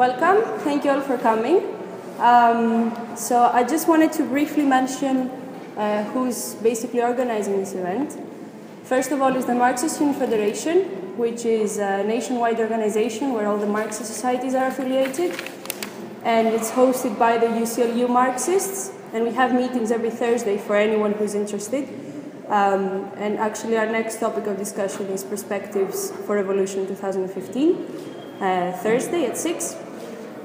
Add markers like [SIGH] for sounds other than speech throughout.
welcome. Thank you all for coming. Um, so I just wanted to briefly mention uh, who's basically organizing this event. First of all is the Marxist Union Federation, which is a nationwide organization where all the Marxist societies are affiliated. And it's hosted by the UCLU Marxists. And we have meetings every Thursday for anyone who's interested. Um, and actually, our next topic of discussion is Perspectives for Revolution 2015, uh, Thursday at 6.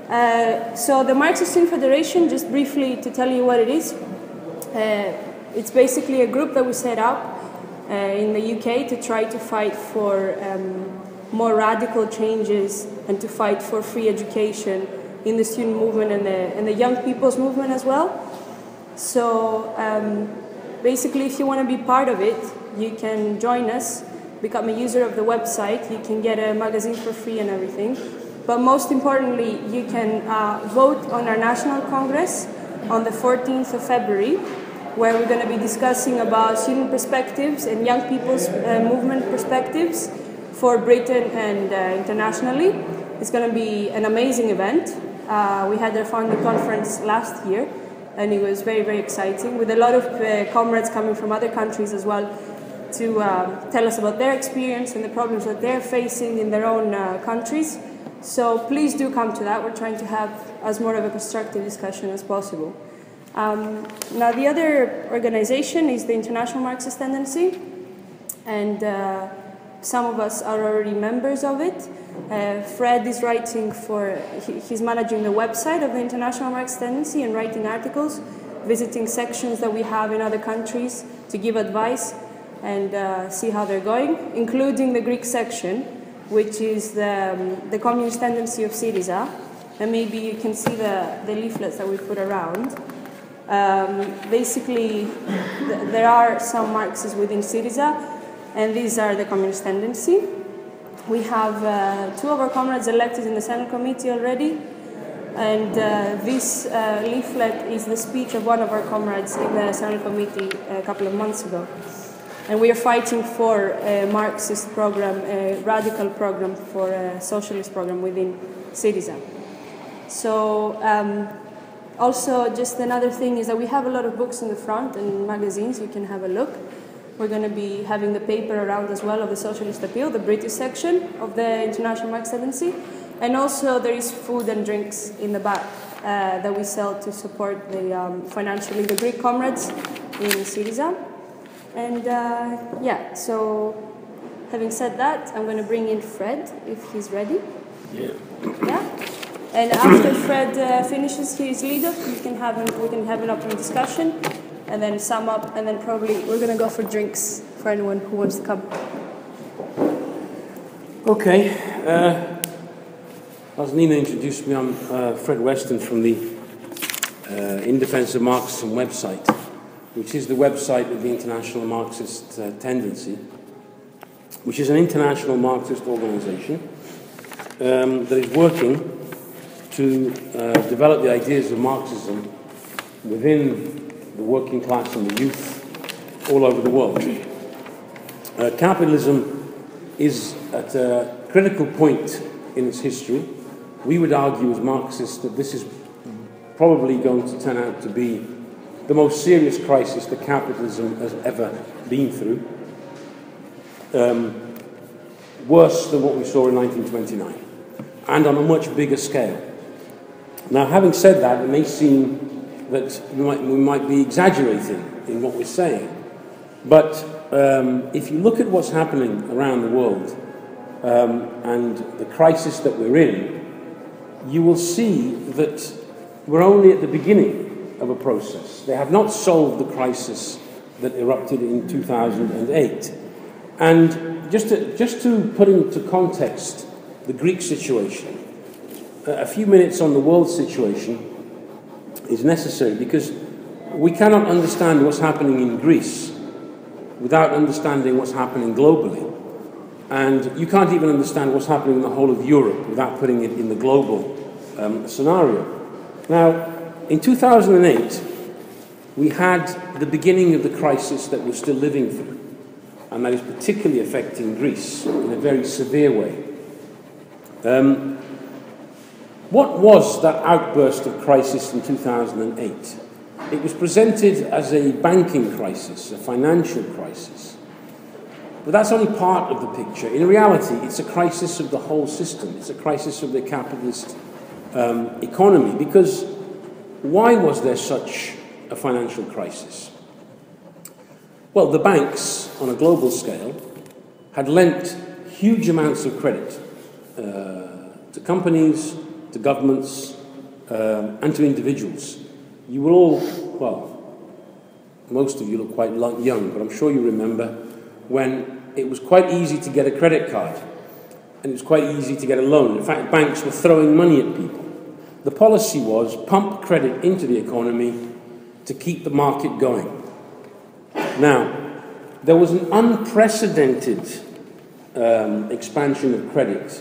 Uh, so, the Marxist Student Federation, just briefly to tell you what it is, uh, it's basically a group that we set up uh, in the UK to try to fight for um, more radical changes and to fight for free education in the student movement and the, and the young people's movement as well. So, um, basically, if you want to be part of it, you can join us, become a user of the website, you can get a magazine for free and everything. But most importantly, you can uh, vote on our National Congress on the 14th of February, where we're going to be discussing about student perspectives and young people's uh, movement perspectives for Britain and uh, internationally. It's going to be an amazing event. Uh, we had our founding conference last year, and it was very, very exciting, with a lot of uh, comrades coming from other countries as well to um, tell us about their experience and the problems that they're facing in their own uh, countries. So please do come to that. We're trying to have as more of a constructive discussion as possible. Um, now, the other organization is the International Marxist Tendency, and uh, some of us are already members of it. Uh, Fred is writing for, he, he's managing the website of the International Marxist Tendency and writing articles, visiting sections that we have in other countries to give advice and uh, see how they're going, including the Greek section, which is the, um, the communist tendency of Syriza. And maybe you can see the, the leaflets that we put around. Um, basically, th- there are some Marxists within Syriza, and these are the communist tendency. We have uh, two of our comrades elected in the Central Committee already, and uh, this uh, leaflet is the speech of one of our comrades in the Central Committee a couple of months ago. And we are fighting for a Marxist program, a radical program for a socialist program within Syriza. So, um, also, just another thing is that we have a lot of books in the front and magazines, you can have a look. We're going to be having the paper around as well of the Socialist Appeal, the British section of the International Marxist Tendency. And also, there is food and drinks in the back uh, that we sell to support the um, financially the Greek comrades in Syriza. And uh, yeah, so having said that, I'm going to bring in Fred if he's ready. Yeah. Yeah. And after Fred uh, finishes his lead up, we can have an, we can have an open discussion, and then sum up, and then probably we're going to go for drinks for anyone who wants to come. Okay. Uh, as Nina introduced me, I'm uh, Fred Weston from the uh, In Defense of Marxism website, which is the website of the International Marxist uh, Tendency, which is an international Marxist organization um, that is working to uh, develop the ideas of Marxism within the working class and the youth all over the world. Uh, capitalism is at a critical point in its history. We would argue as Marxists that this is probably going to turn out to be the most serious crisis that capitalism has ever been through. Um, worse than what we saw in 1929, and on a much bigger scale. Now, having said that, it may seem that we might, we might be exaggerating in what we're saying, but um, if you look at what's happening around the world um, and the crisis that we're in, you will see that we're only at the beginning of a process. They have not solved the crisis that erupted in 2008. And just to, just to put into context the Greek situation, a few minutes on the world situation is necessary because we cannot understand what's happening in Greece without understanding what's happening globally. And you can't even understand what's happening in the whole of Europe without putting it in the global um, scenario. Now, in 2008, we had the beginning of the crisis that we're still living through, and that is particularly affecting Greece in a very severe way. Um, What was that outburst of crisis in 2008? It was presented as a banking crisis, a financial crisis. But that's only part of the picture. In reality, it's a crisis of the whole system. It's a crisis of the capitalist um, economy. Because why was there such a financial crisis? Well, the banks, on a global scale, had lent huge amounts of credit uh, to companies, to governments, um, and to individuals. You will all, well, most of you look quite young, but I'm sure you remember when it was quite easy to get a credit card and it was quite easy to get a loan. In fact, banks were throwing money at people. The policy was pump credit into the economy to keep the market going. Now, there was an unprecedented um, expansion of credit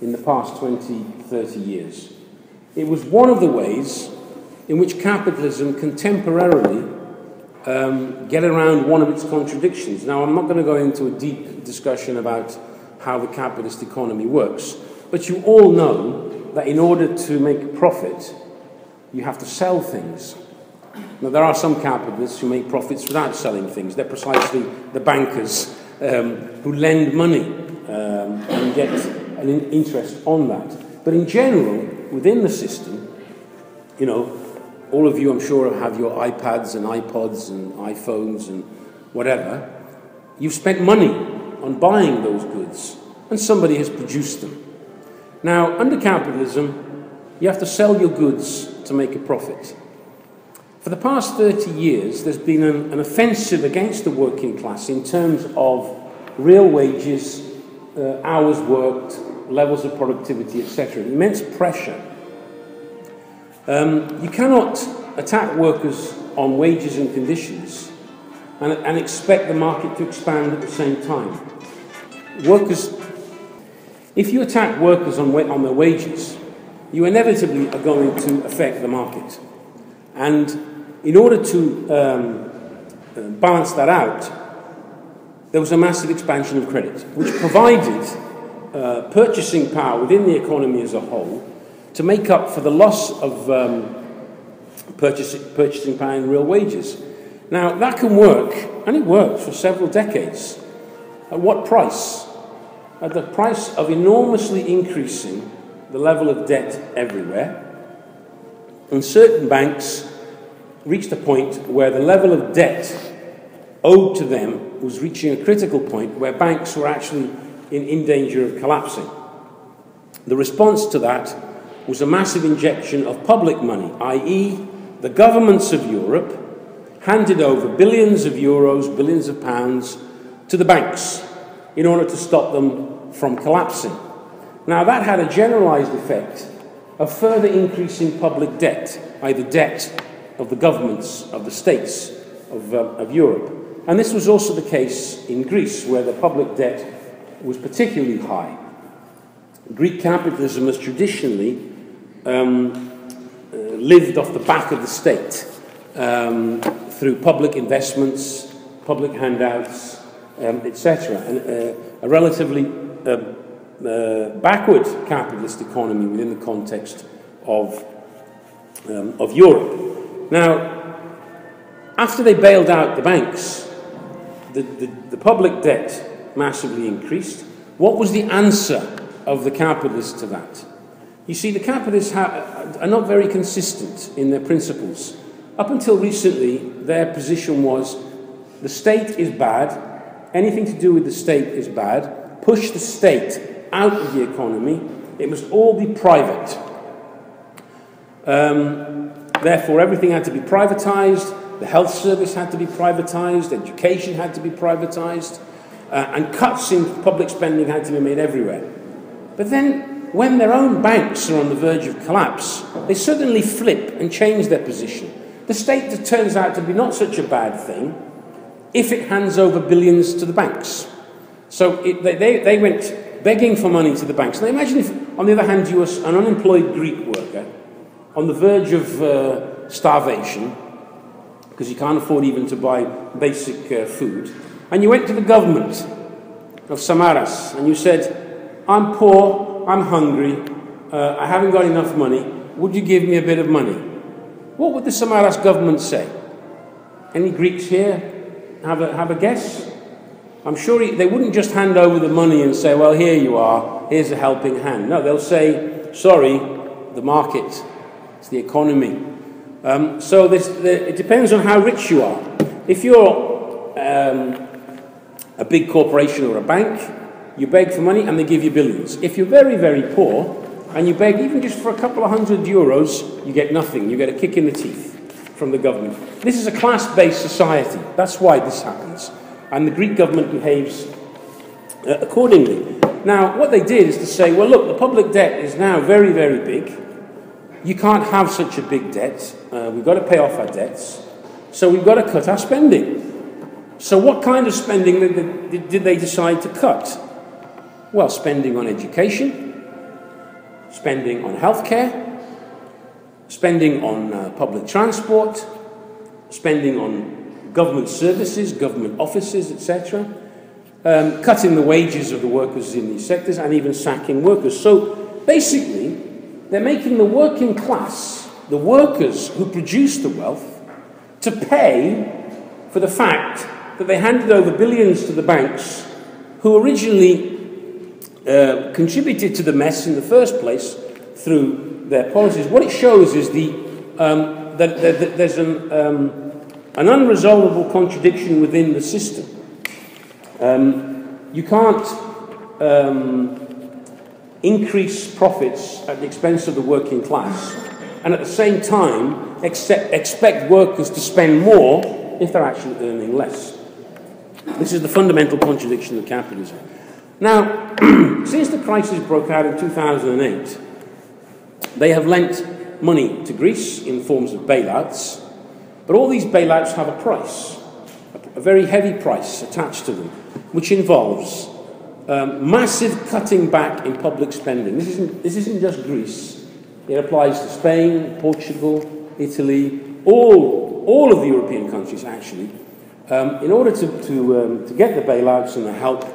in the past 20, 30 years. It was one of the ways in which capitalism can temporarily um, get around one of its contradictions. Now, I'm not going to go into a deep discussion about how the capitalist economy works, but you all know that in order to make profit, you have to sell things. Now, there are some capitalists who make profits without selling things. They're precisely the bankers um, who lend money um, and get an interest on that. But in general, within the system, you know, all of you, I'm sure, have your iPads and iPods and iPhones and whatever. You've spent money on buying those goods, and somebody has produced them. Now, under capitalism, you have to sell your goods to make a profit. For the past 30 years, there's been an, an offensive against the working class in terms of real wages, uh, hours worked, levels of productivity, etc. Immense pressure um, you cannot attack workers on wages and conditions and, and expect the market to expand at the same time. Workers, if you attack workers on, on their wages, you inevitably are going to affect the market. And in order to um, balance that out, there was a massive expansion of credit, which provided uh, purchasing power within the economy as a whole to make up for the loss of um, purchasing, purchasing power in real wages. Now, that can work, and it worked for several decades. At what price? At the price of enormously increasing the level of debt everywhere. And certain banks reached a point where the level of debt owed to them was reaching a critical point where banks were actually in, in danger of collapsing. The response to that was a massive injection of public money, i.e., the governments of Europe handed over billions of euros, billions of pounds to the banks in order to stop them from collapsing. Now, that had a generalized effect of further increasing public debt, either debt of the governments of the states of, uh, of Europe. And this was also the case in Greece, where the public debt was particularly high. Greek capitalism has traditionally um, uh, lived off the back of the state um, through public investments, public handouts, um, etc. And uh, a relatively uh, uh, backward capitalist economy within the context of, um, of Europe. Now, after they bailed out the banks, the, the, the public debt massively increased. What was the answer of the capitalists to that? You see, the capitalists are not very consistent in their principles. Up until recently, their position was the state is bad, anything to do with the state is bad, push the state out of the economy, it must all be private. Um, therefore, everything had to be privatized, the health service had to be privatized, education had to be privatized, uh, and cuts in public spending had to be made everywhere. But then when their own banks are on the verge of collapse, they suddenly flip and change their position. The state turns out to be not such a bad thing if it hands over billions to the banks. So it, they, they went begging for money to the banks. Now imagine if, on the other hand, you were an unemployed Greek worker on the verge of uh, starvation because you can't afford even to buy basic uh, food, and you went to the government of Samaras and you said, I'm poor, I'm hungry, uh, I haven't got enough money. Would you give me a bit of money? What would the Samaras government say? Any Greeks here have a, have a guess? I'm sure he, they wouldn't just hand over the money and say, well, here you are, here's a helping hand. No, they'll say, sorry, the market, it's the economy. Um, so this, the, it depends on how rich you are. If you're um, a big corporation or a bank, you beg for money and they give you billions. If you're very, very poor and you beg even just for a couple of hundred euros, you get nothing. You get a kick in the teeth from the government. This is a class based society. That's why this happens. And the Greek government behaves uh, accordingly. Now, what they did is to say, well, look, the public debt is now very, very big. You can't have such a big debt. Uh, we've got to pay off our debts. So we've got to cut our spending. So, what kind of spending did they decide to cut? Well, spending on education, spending on healthcare, spending on uh, public transport, spending on government services, government offices, etc., um, cutting the wages of the workers in these sectors, and even sacking workers. So basically, they're making the working class, the workers who produce the wealth, to pay for the fact that they handed over billions to the banks who originally uh, contributed to the mess in the first place through their policies, what it shows is the, um, that, that, that, there's an, um, an unresolvable contradiction within the system. Um, you can't um, increase profits at the expense of the working class and at the same time accept, expect workers to spend more if they're actually earning less. This is the fundamental contradiction of capitalism. Now, [CLEARS THROAT] since the crisis broke out in 2008, they have lent money to Greece in forms of bailouts, but all these bailouts have a price, a very heavy price attached to them, which involves um, massive cutting back in public spending. This isn't, this isn't just Greece, it applies to Spain, Portugal, Italy, all, all of the European countries actually. Um, in order to, to, um, to get the bailouts and the help,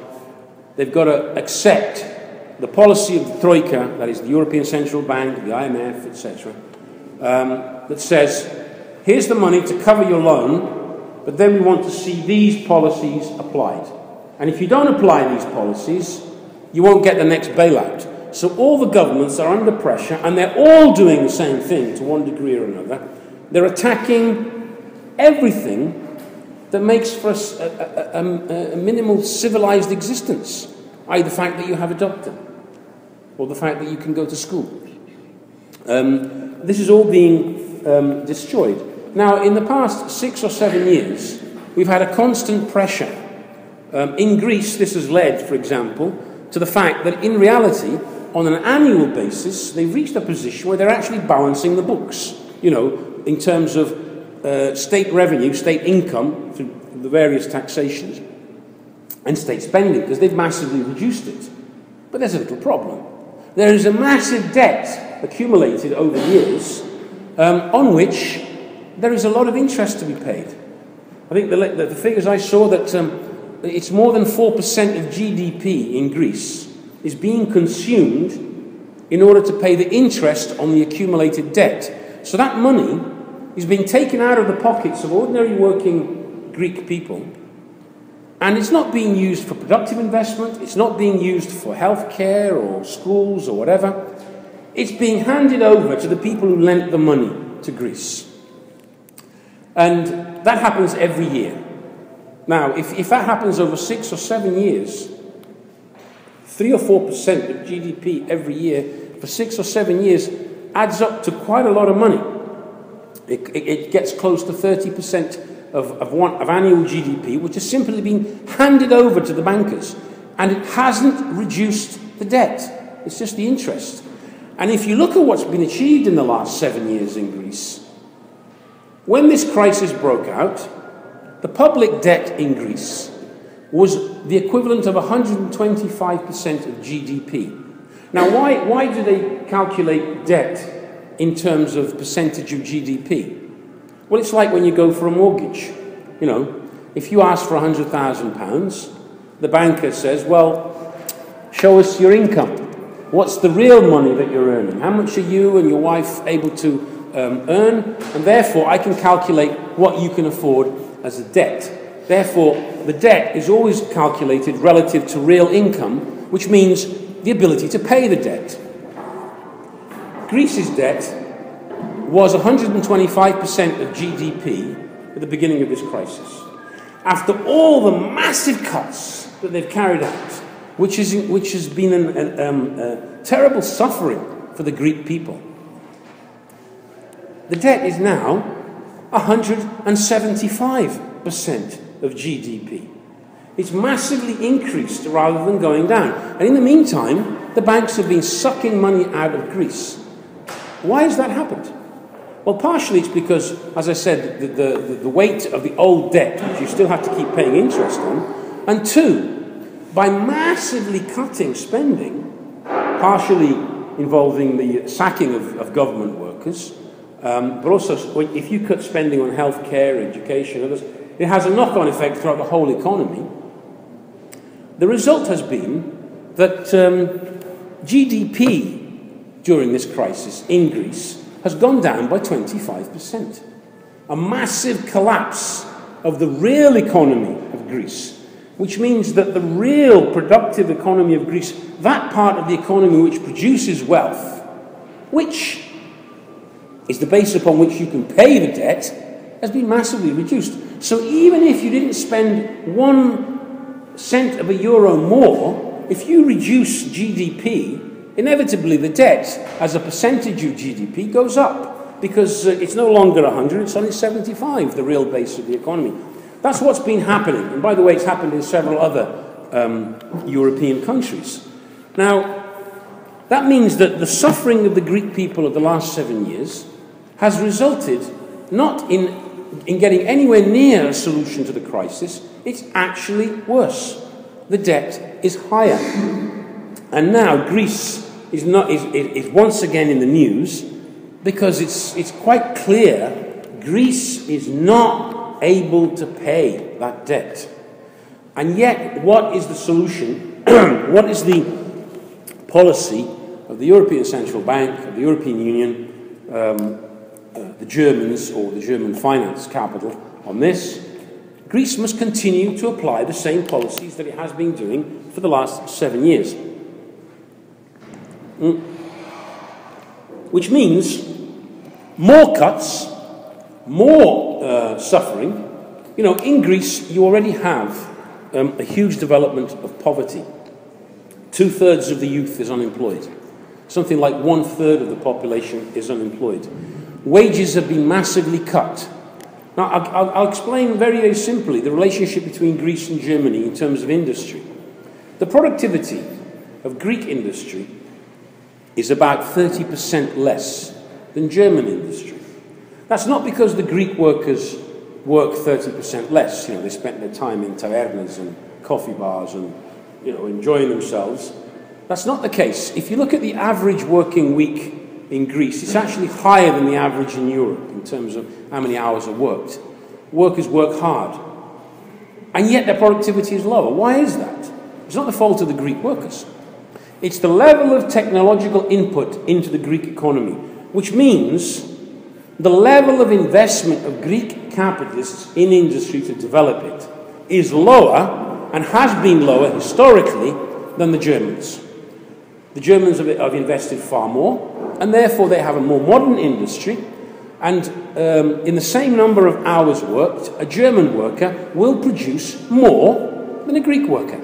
they've got to accept the policy of the Troika, that is the European Central Bank, the IMF, etc., um, that says, here's the money to cover your loan, but then we want to see these policies applied. And if you don't apply these policies, you won't get the next bailout. So all the governments are under pressure, and they're all doing the same thing to one degree or another. They're attacking everything that makes for us a, a, a, a minimal civilized existence, i.e., the fact that you have a doctor or the fact that you can go to school. Um, this is all being um, destroyed. Now, in the past six or seven years, we've had a constant pressure. Um, in Greece, this has led, for example, to the fact that in reality, on an annual basis, they've reached a position where they're actually balancing the books, you know, in terms of uh, state revenue, state income through the various taxations, and state spending, because they've massively reduced it. But there's a little problem. There is a massive debt accumulated over years um, on which there is a lot of interest to be paid. I think the, the, the figures I saw that um, it's more than 4% of GDP in Greece is being consumed in order to pay the interest on the accumulated debt. So that money is being taken out of the pockets of ordinary working Greek people and it's not being used for productive investment, it's not being used for healthcare or schools or whatever. It's being handed over to the people who lent the money to Greece. And that happens every year. Now, if, if that happens over six or seven years, three or four percent of GDP every year for six or seven years adds up to quite a lot of money. It, it, it gets close to 30 percent of, of, of annual GDP, which has simply been handed over to the bankers. And it hasn't reduced the debt, it's just the interest. And if you look at what's been achieved in the last seven years in Greece, when this crisis broke out, the public debt in Greece was the equivalent of 125% of GDP. Now, why, why do they calculate debt in terms of percentage of GDP? Well, it's like when you go for a mortgage. You know, if you ask for £100,000, the banker says, well, show us your income. What's the real money that you're earning? How much are you and your wife able to um, earn? And therefore, I can calculate what you can afford as a debt. Therefore, the debt is always calculated relative to real income, which means the ability to pay the debt. Greece's debt was 125% of GDP at the beginning of this crisis. After all the massive cuts that they've carried out, which, is, which has been um, a terrible suffering for the Greek people, the debt is now 175% of GDP. It's massively increased rather than going down. And in the meantime, the banks have been sucking money out of Greece. Why has that happened? Well, partially it's because, as I said, the, the, the weight of the old debt, which you still have to keep paying interest on, and two, by massively cutting spending, partially involving the sacking of, of government workers, um, but also if you cut spending on healthcare, education, others, it has a knock on effect throughout the whole economy. The result has been that um, GDP during this crisis in Greece has gone down by 25%. A massive collapse of the real economy of Greece, which means that the real productive economy of Greece, that part of the economy which produces wealth, which is the base upon which you can pay the debt, has been massively reduced. So even if you didn't spend one cent of a euro more, if you reduce GDP, inevitably the debt as a percentage of GDP goes up because uh, it's no longer 100, it's only 75, the real base of the economy. That's what's been happening. And by the way, it's happened in several other um, European countries. Now, that means that the suffering of the Greek people of the last seven years has resulted not in, in getting anywhere near a solution to the crisis, it's actually worse. The debt is higher. And now Greece is, not, is, is once again in the news because it's, it's quite clear Greece is not able to pay that debt. And yet, what is the solution? [CLEARS THROAT] what is the policy of the European Central Bank, of the European Union, um, the Germans, or the German finance capital on this? Greece must continue to apply the same policies that it has been doing for the last seven years. Mm. Which means more cuts, more uh, suffering. You know, in Greece, you already have um, a huge development of poverty. Two thirds of the youth is unemployed. Something like one third of the population is unemployed. Wages have been massively cut. Now, I'll, I'll, explain very, very simply the relationship between Greece and Germany in terms of industry. The productivity of Greek industry is about 30% less than German industry. That's not because the Greek workers work 30% less. You know, they spent their time in tavernas and coffee bars and, you know, enjoying themselves. That's not the case. If you look at the average working week in Greece, it's actually higher than the average in Europe in terms of how many hours are worked. Workers work hard. And yet their productivity is lower. Why is that? It's not the fault of the Greek workers. It's the level of technological input into the Greek economy, which means the level of investment of Greek capitalists in industry to develop it is lower and has been lower historically than the Germans. The Germans have, invested far more, and therefore they have a more modern industry. And um, in the same number of hours worked, a German worker will produce more than a Greek worker.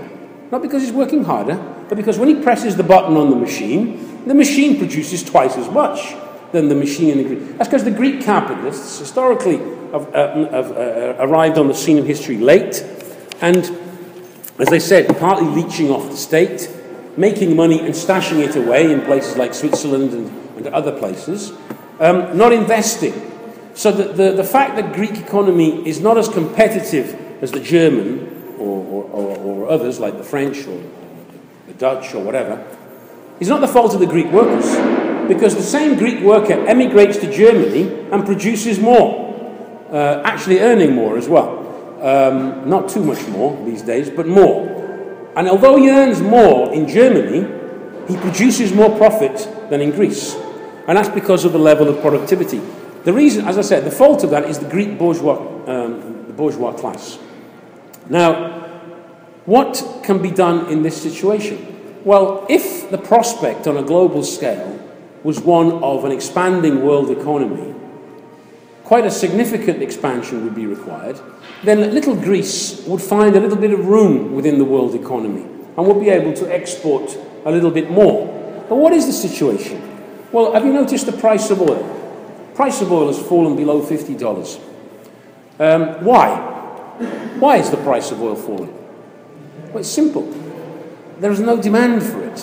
Not because he's working harder, but because when he presses the button on the machine, the machine produces twice as much than the machine in the Greek. That's because the Greek capitalists historically have, uh, have uh, arrived on the scene of history late, and as I said, partly leeching off the state, making money and stashing it away in places like Switzerland and, and other places, um, not investing. So the, the, the fact that Greek economy is not as competitive as the German or, or, or, others like the French or the Dutch or whatever, is not the fault of the Greek workers. Because the same Greek worker emigrates to Germany and produces more, uh, actually earning more as well. Um, not too much more these days, but more. And although he earns more in Germany, he produces more profit than in Greece. And that's because of the level of productivity. The reason, as I said, the fault of that is the Greek bourgeois, um, the bourgeois class. Now, what can be done in this situation? Well, if the prospect on a global scale was one of an expanding world economy, quite a significant expansion would be required, then little Greece would find a little bit of room within the world economy and would be able to export a little bit more. But what is the situation? Well, have you noticed the price of oil? Price of oil has fallen below $50. Um, why? Why is the price of oil falling? Well, it's simple. There is no demand for it.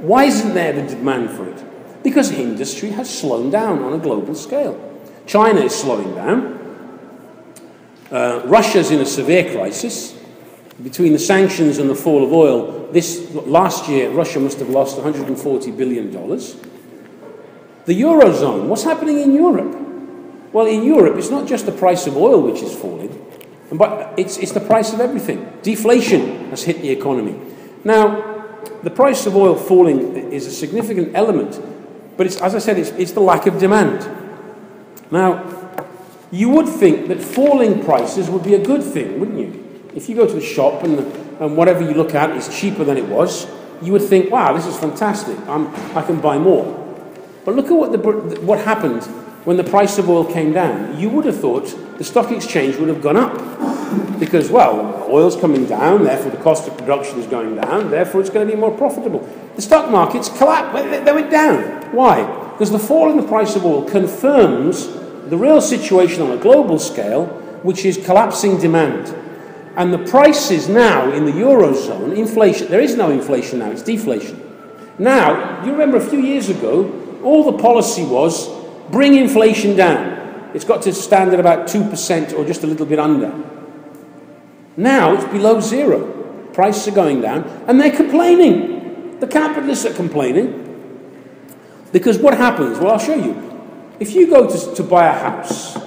Why isn't there the demand for it? Because industry has slowed down on a global scale. China is slowing down. Uh, Russia's in a severe crisis. Between the sanctions and the fall of oil, this last year Russia must have lost 140 billion dollars. The eurozone, what's happening in Europe? Well, in Europe, it's not just the price of oil which is falling, but it's, it's the price of everything. Deflation has hit the economy. Now, the price of oil falling is a significant element, but it's, as I said, it's, it's the lack of demand. Now, you would think that falling prices would be a good thing, wouldn't you? If you go to the shop and, and whatever you look at is cheaper than it was, you would think, wow, this is fantastic. I'm, I can buy more. But look at what, the, what happened when the price of oil came down. You would have thought the stock exchange would have gone up. Because, well, oil's coming down, therefore the cost of production is going down, therefore it's going to be more profitable. The stock markets collapsed, they went down. Why? Because the fall in the price of oil confirms the real situation on a global scale, which is collapsing demand. And the prices now in the Eurozone, inflation, there is no inflation now, it's deflation. Now, you remember a few years ago, all the policy was bring inflation down. It's got to stand at about 2% or just a little bit under. Now it's below zero. Prices are going down, and they're complaining. The capitalists are complaining. Because what happens? Well, I'll show you. If you go to, to buy a house,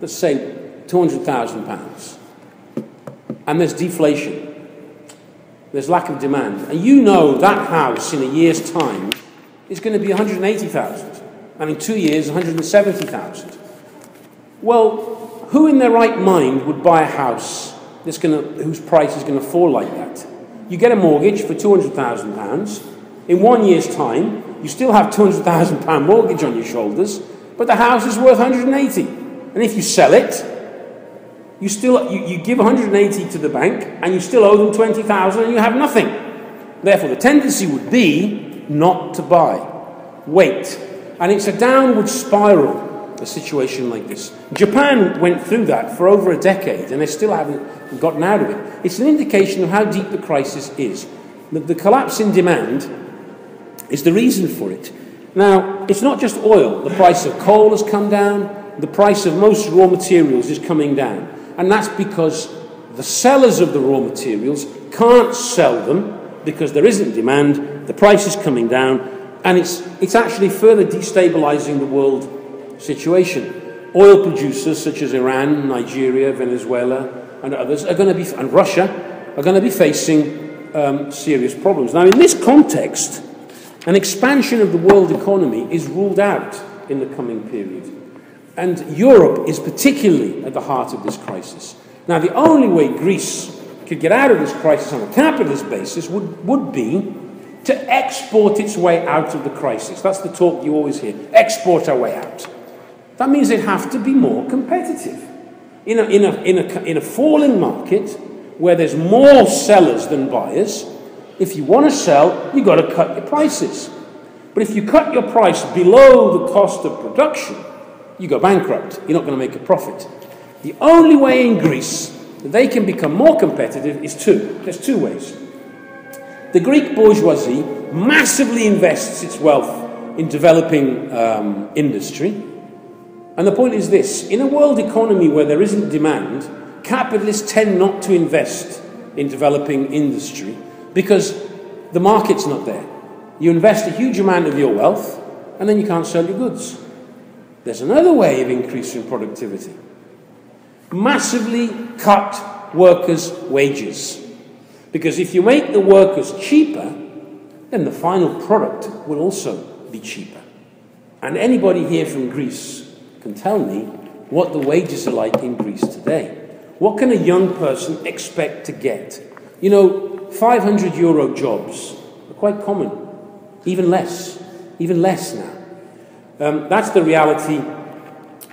let's say £200,000, and there's deflation, there's lack of demand, and you know that house in a year's time is going to be 180,000, and in two years, 170,000. Well, who in their right mind would buy a house that's going to, whose price is going to fall like that? You get a mortgage for £200,000. In one year's time, you still have £200,000 mortgage on your shoulders, but the house is worth 180. And if you sell it, you still you, you give 180 to the bank and you still owe them 20,000 and you have nothing. Therefore, the tendency would be not to buy. Wait. And it's a downward spiral, a situation like this. Japan went through that for over a decade and they still haven't gotten out of it. It's an indication of how deep the crisis is. The, the collapse in demand is the reason for it. Now, it's not just oil. The price of coal has come down. The price of most raw materials is coming down. And that's because the sellers of the raw materials can't sell them because there isn't demand. The price is coming down. And it's, it's actually further destabilizing the world situation. Oil producers such as Iran, Nigeria, Venezuela, and others are going to be, and Russia, are going to be facing um, serious problems. Now, in this context, an expansion of the world economy is ruled out in the coming period. And Europe is particularly at the heart of this crisis. Now, the only way Greece could get out of this crisis on a capitalist basis would, would be to export its way out of the crisis. That's the talk you always hear export our way out. That means they'd have to be more competitive. In a, in a, in a, in a falling market where there's more sellers than buyers, if you want to sell, you've got to cut your prices. But if you cut your price below the cost of production, you go bankrupt. You're not going to make a profit. The only way in Greece that they can become more competitive is two. There's two ways. The Greek bourgeoisie massively invests its wealth in developing um, industry. And the point is this in a world economy where there isn't demand, capitalists tend not to invest in developing industry because the market's not there. You invest a huge amount of your wealth and then you can't sell your goods. There's another way of increasing productivity. Massively cut workers' wages. Because if you make the workers cheaper, then the final product will also be cheaper. And anybody here from Greece can tell me what the wages are like in Greece today. What can a young person expect to get? You know, 500 euro jobs are quite common, even less, even less now. Um, that's the reality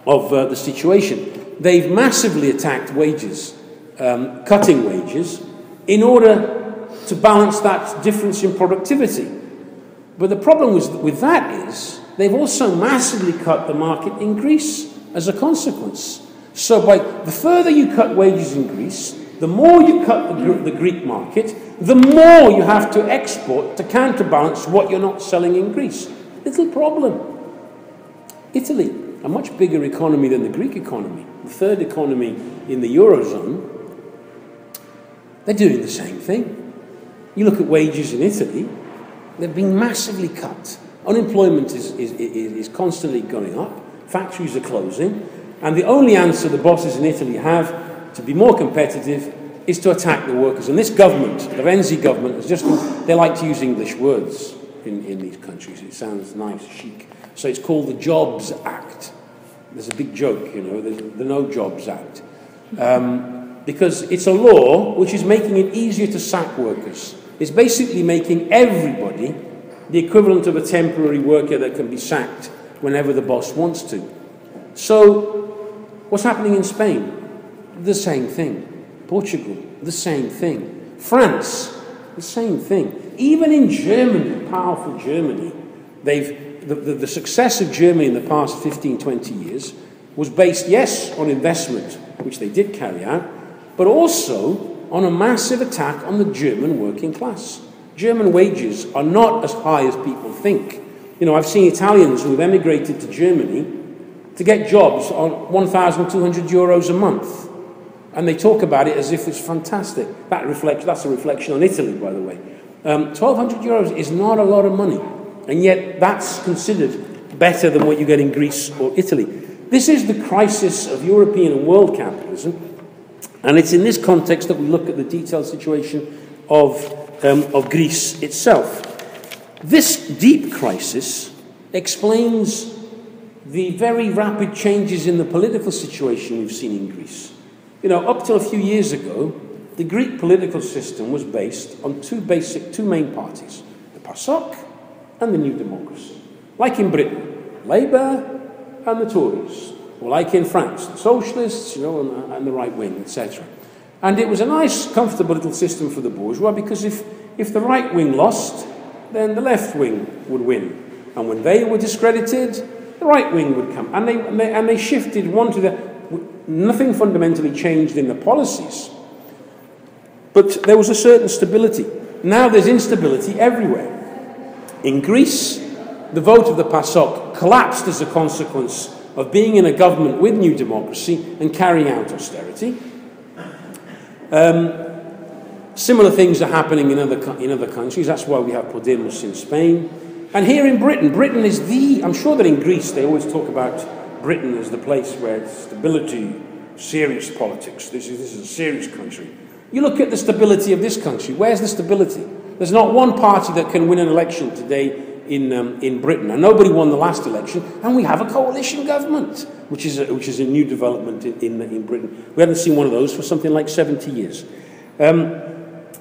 of uh, the situation. They've massively attacked wages, um, cutting wages, in order to balance that difference in productivity. But the problem with, with that is they've also massively cut the market in Greece as a consequence. So, by the further you cut wages in Greece, the more you cut the, Greek market, the more you have to export to counterbalance what you're not selling in Greece. Little problem. Italy, a much bigger economy than the Greek economy, the third economy in the Eurozone, they're doing the same thing. You look at wages in Italy, they've been massively cut. Unemployment is, is, is, is constantly going up, factories are closing, and the only answer the bosses in Italy have to be more competitive is to attack the workers. And this government, the Renzi government, has just, they like to use English words in, in these countries. It sounds nice, chic. So it's called the Jobs Act. There's a big joke, you know, the No Jobs Act. Um, because it's a law which is making it easier to sack workers. It's basically making everybody the equivalent of a temporary worker that can be sacked whenever the boss wants to. So What's happening in Spain? The same thing. Portugal, the same thing. France, the same thing. Even in Germany, powerful Germany, they've, the, the, the success of Germany in the past 15, 20 years was based, yes, on investment, which they did carry out, but also on a massive attack on the German working class. German wages are not as high as people think. You know, I've seen Italians who have emigrated to Germany to get jobs on 1,200 euros a month. And they talk about it as if it's fantastic. That reflects, that's a reflection on Italy, by the way. Um, 1,200 euros is not a lot of money. And yet that's considered better than what you get in Greece or Italy. This is the crisis of European and world capitalism. And it's in this context that we look at the detailed situation of, um, of Greece itself. This deep crisis explains the very rapid changes in the political situation we've seen in Greece. You know, up till a few years ago, the Greek political system was based on two basic, two main parties, the PASOK and the New Democracy. Like in Britain, Labour and the Tories. Or like in France, the Socialists, you know, and, and the right wing, etc. And it was a nice, comfortable little system for the bourgeois because if, if the right wing lost, then the left wing would win. And when they were discredited, the right wing would come. And they, and they, and they shifted one to the. Nothing fundamentally changed in the policies. But there was a certain stability. Now there's instability everywhere. In Greece, the vote of the PASOK collapsed as a consequence of being in a government with new democracy and carrying out austerity. Um, similar things are happening in other, in other countries. That's why we have Podemos in Spain. And here in Britain, Britain is the, I'm sure that in Greece they always talk about Britain as the place where stability, serious politics. This is, this is a serious country. You look at the stability of this country. Where's the stability? There's not one party that can win an election today in, um, in Britain. And nobody won the last election. And we have a coalition government, which is a, which is a new development in, in, in Britain. We haven't seen one of those for something like 70 years. Um,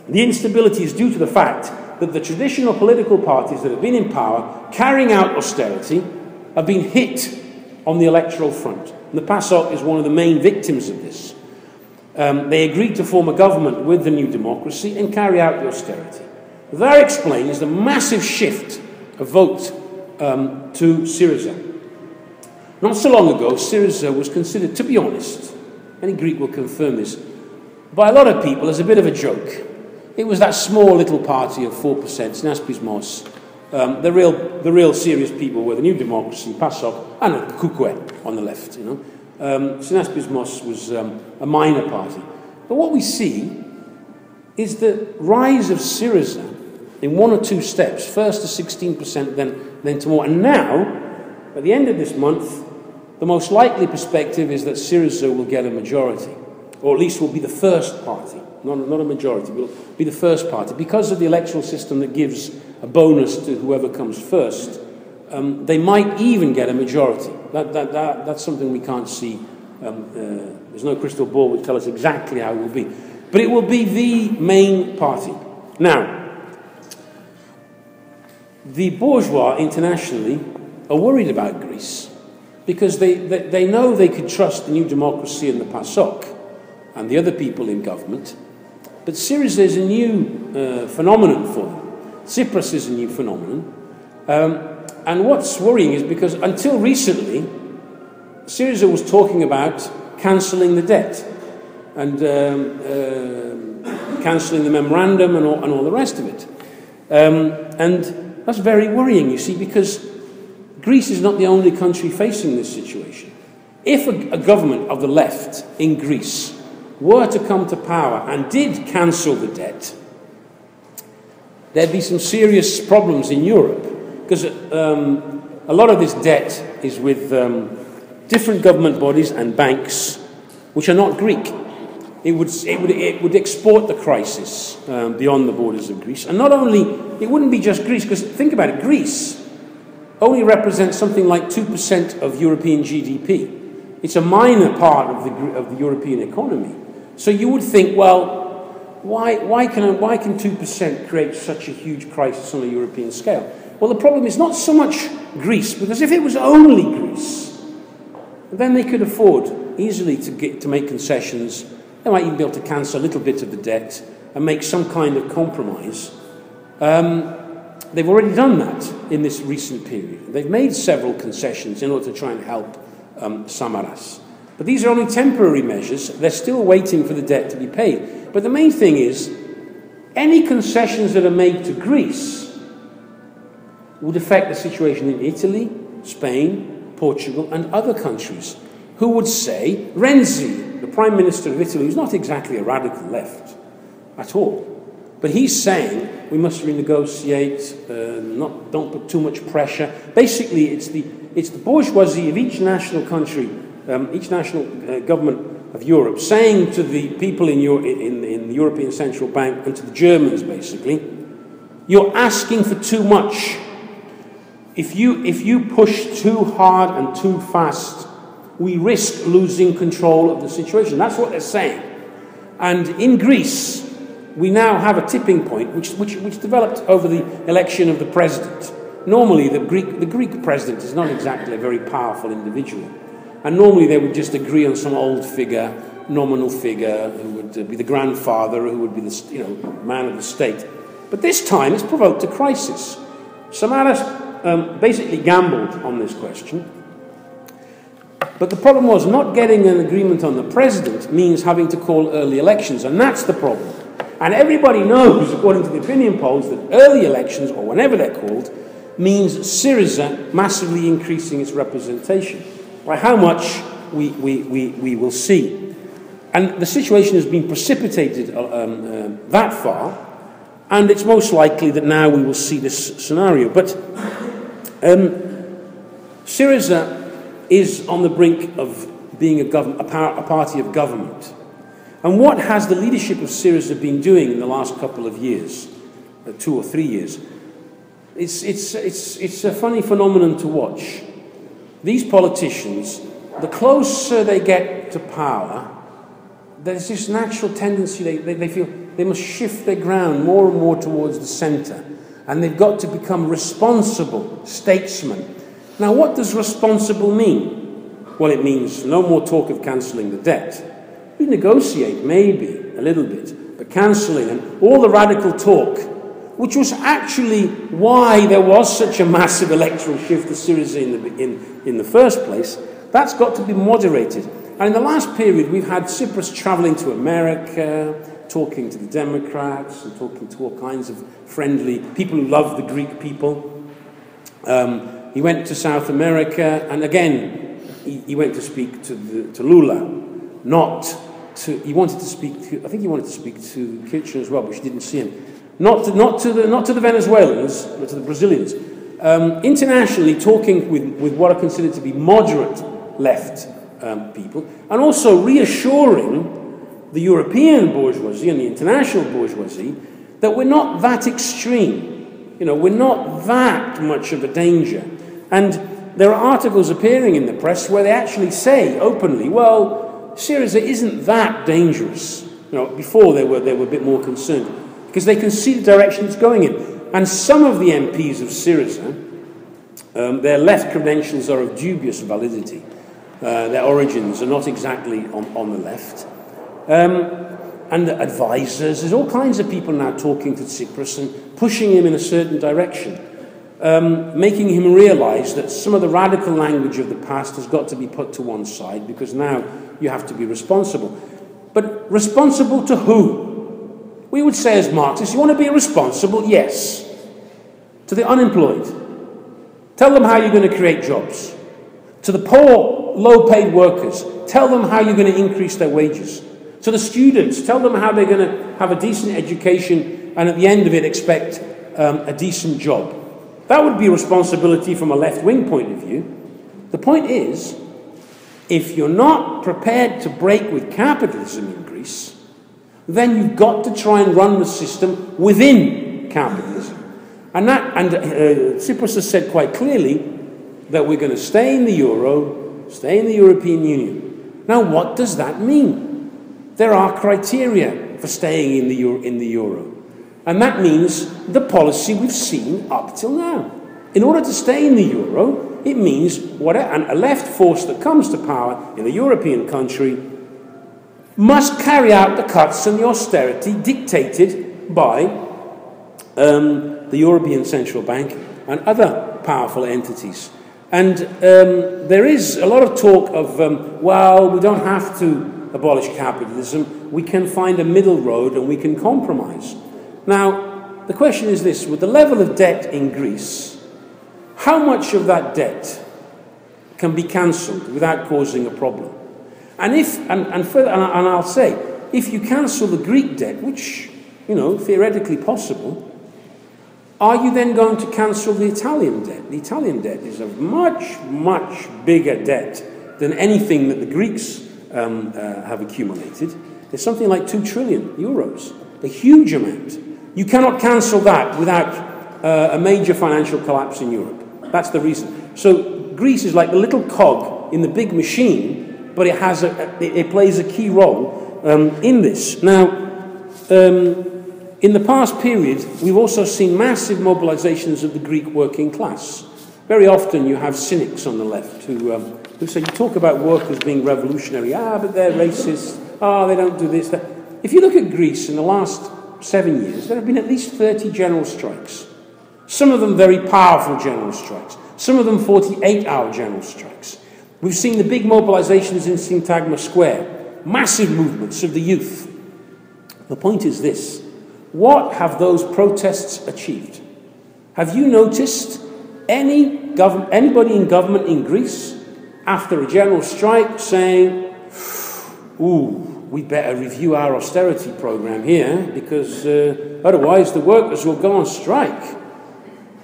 the instability is due to the fact that the traditional political parties that have been in power, carrying out austerity, have been hit on the electoral front. And the PASOK is one of the main victims of this. Um, they agreed to form a government with the new democracy and carry out the austerity. That explains the massive shift of vote um, to Syriza. Not so long ago, Syriza was considered, to be honest, any Greek will confirm this, by a lot of people as a bit of a joke. It was that small little party of 4%, Synaspismos, um, the, real, the real serious people were the New Democracy, PASOK, and KKE on the left. You know, um, Synaspismos was um, a minor party. But what we see is the rise of Syriza in one or two steps, first to 16%, then, then to more. And now, at the end of this month, the most likely perspective is that Syriza will get a majority, or at least will be the first party, not, not a majority, will be the first party, because of the electoral system that gives a bonus to whoever comes first, um, they might even get a majority. That, that, that, that's something we can't see. Um, uh, there's no crystal ball which tell us exactly how it will be. But it will be the main party. Now, the bourgeois internationally are worried about Greece because they, they, they know they could trust the new democracy and the PASOK and the other people in government. But Syriza is a new uh, phenomenon for them. Tsipras is a new phenomenon. Um, and what's worrying is because until recently, Syriza was talking about cancelling the debt and um, uh, cancelling the memorandum and all, and all, the rest of it. Um, and that's very worrying, you see, because Greece is not the only country facing this situation. If a, a government of the left in Greece were to come to power and did cancel the debt, there'd be some serious problems in Europe because um, a lot of this debt is with um, different government bodies and banks which are not Greek. It would, it would, it would export the crisis um, beyond the borders of Greece. And not only, it wouldn't be just Greece, because think about it, Greece only represents something like 2% of European GDP. It's a minor part of the, of the European economy. So you would think, well, why, why, can, why can 2% create such a huge crisis on a European scale? Well, the problem is not so much Greece, because if it was only Greece, then they could afford easily to, get, to make concessions. They might even be able to cancel a little bit of the debt and make some kind of compromise. Um, They've already done that in this recent period. They've made several concessions in order to try and help um, Samaras. But these are only temporary measures. They're still waiting for the debt to be paid. But the main thing is any concessions that are made to Greece would affect the situation in Italy, Spain, Portugal, and other countries who would say Renzi, the Prime Minister of Italy, who's not exactly a radical left at all, but he's saying we must renegotiate, uh, not, don't put too much pressure. Basically, it's the, it's the bourgeoisie of each national country, um, each national uh, government of Europe, saying to the people in, Euro- in, in the European Central Bank and to the Germans, basically, you're asking for too much. If you, if you push too hard and too fast, we risk losing control of the situation. That's what they're saying. And in Greece, we now have a tipping point which, which, which developed over the election of the president. Normally, the Greek, the Greek president is not exactly a very powerful individual. And normally they would just agree on some old figure, nominal figure, who would uh, be the grandfather, who would be the you know, man of the state. But this time it's provoked a crisis. Samaras um, basically gambled on this question. But the problem was not getting an agreement on the president means having to call early elections, and that's the problem. And everybody knows, according to the opinion polls, that early elections, or whenever they're called, means Syriza massively increasing its representation. By how much we, we, we, we will see. And the situation has been precipitated uh, um, uh, that far, and it's most likely that now we will see this scenario. But um, Syriza is on the brink of being a, a, par- a party of government. And what has the leadership of Syriza been doing in the last couple of years, uh, two or three years? It's, it's, it's, it's a funny phenomenon to watch. These politicians, the closer they get to power, there's this natural tendency, they, they, they feel they must shift their ground more and more towards the centre. And they've got to become responsible statesmen. Now, what does responsible mean? Well, it means no more talk of cancelling the debt we negotiate, maybe, a little bit, but cancelling and all the radical talk, which was actually why there was such a massive electoral shift to Syriza in the, in, in the first place, that's got to be moderated. And in the last period, we've had Tsipras travelling to America, talking to the Democrats, and talking to all kinds of friendly people who love the Greek people. Um, he went to South America, and again, he, he went to speak to, the, to Lula, not to, he wanted to speak to, I think he wanted to speak to Kirchner as well, but she didn't see him. Not to, not to, the, not to the Venezuelans, but to the Brazilians. Um, internationally, talking with, with what are considered to be moderate left um, people, and also reassuring the European bourgeoisie and the international bourgeoisie that we're not that extreme. you know, we're not that much of a danger. And there are articles appearing in the press where they actually say openly, well, Syriza isn't that dangerous. You know, before they were, they were a bit more concerned because they can see the direction it's going in. And some of the MPs of Syriza, um, their left credentials are of dubious validity. Uh, their origins are not exactly on, on the left. Um, and the advisors, there's all kinds of people now talking to Tsipras and pushing him in a certain direction, um, making him realize that some of the radical language of the past has got to be put to one side because now you have to be responsible. But responsible to who? We would say as Marxists, you want to be responsible? Yes. To the unemployed. Tell them how you're going to create jobs. To the poor, low paid workers, tell them how you're going to increase their wages. To the students, tell them how they're going to have a decent education and at the end of it expect um, a decent job. That would be responsibility from a left wing point of view. The point is, if you're not prepared to break with capitalism then you've got to try and run the system within capitalism. And, that, and uh, has said quite clearly that we're going to stay in the euro, stay in the European Union. Now, what does that mean? There are criteria for staying in the, euro, in the euro. And that means the policy we've seen up till now. In order to stay in the euro, it means what a, a left force that comes to power in a European country must carry out the cuts and the austerity dictated by um, the European Central Bank and other powerful entities. And um, there is a lot of talk of, um, well, we don't have to abolish capitalism, we can find a middle road and we can compromise. Now, the question is this with the level of debt in Greece, how much of that debt can be cancelled without causing a problem? And if, and, and, further, and, and I'll say, if you cancel the Greek debt, which, you know, theoretically possible, are you then going to cancel the Italian debt? The Italian debt is a much, much bigger debt than anything that the Greeks um, uh, have accumulated. It's something like 2 trillion euros, a huge amount. You cannot cancel that without uh, a major financial collapse in Europe. That's the reason. So Greece is like the little cog in the big machine but it, has a, it plays a key role um, in this. Now, um, in the past period, we've also seen massive mobilizations of the Greek working class. Very often you have cynics on the left who, um, who say, you talk about workers being revolutionary, ah, but they're racist, ah, they don't do this, that. If you look at Greece in the last seven years, there have been at least 30 general strikes. Some of them very powerful general strikes. Some of them 48 hour general strikes. We've seen the big mobilizations in Syntagma Square, massive movements of the youth. The point is this what have those protests achieved? Have you noticed any gov- anybody in government in Greece after a general strike saying, Ooh, we better review our austerity program here because uh, otherwise the workers will go on strike?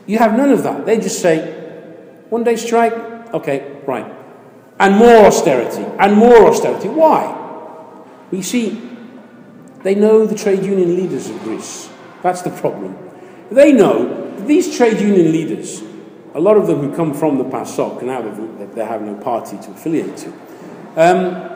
You have none of that. They just say, one day strike, okay, right and more austerity, and more austerity. Why? You see, they know the trade union leaders of Greece. That's the problem. They know these trade union leaders, a lot of them who come from the PASOK, now they have no party to affiliate to, um,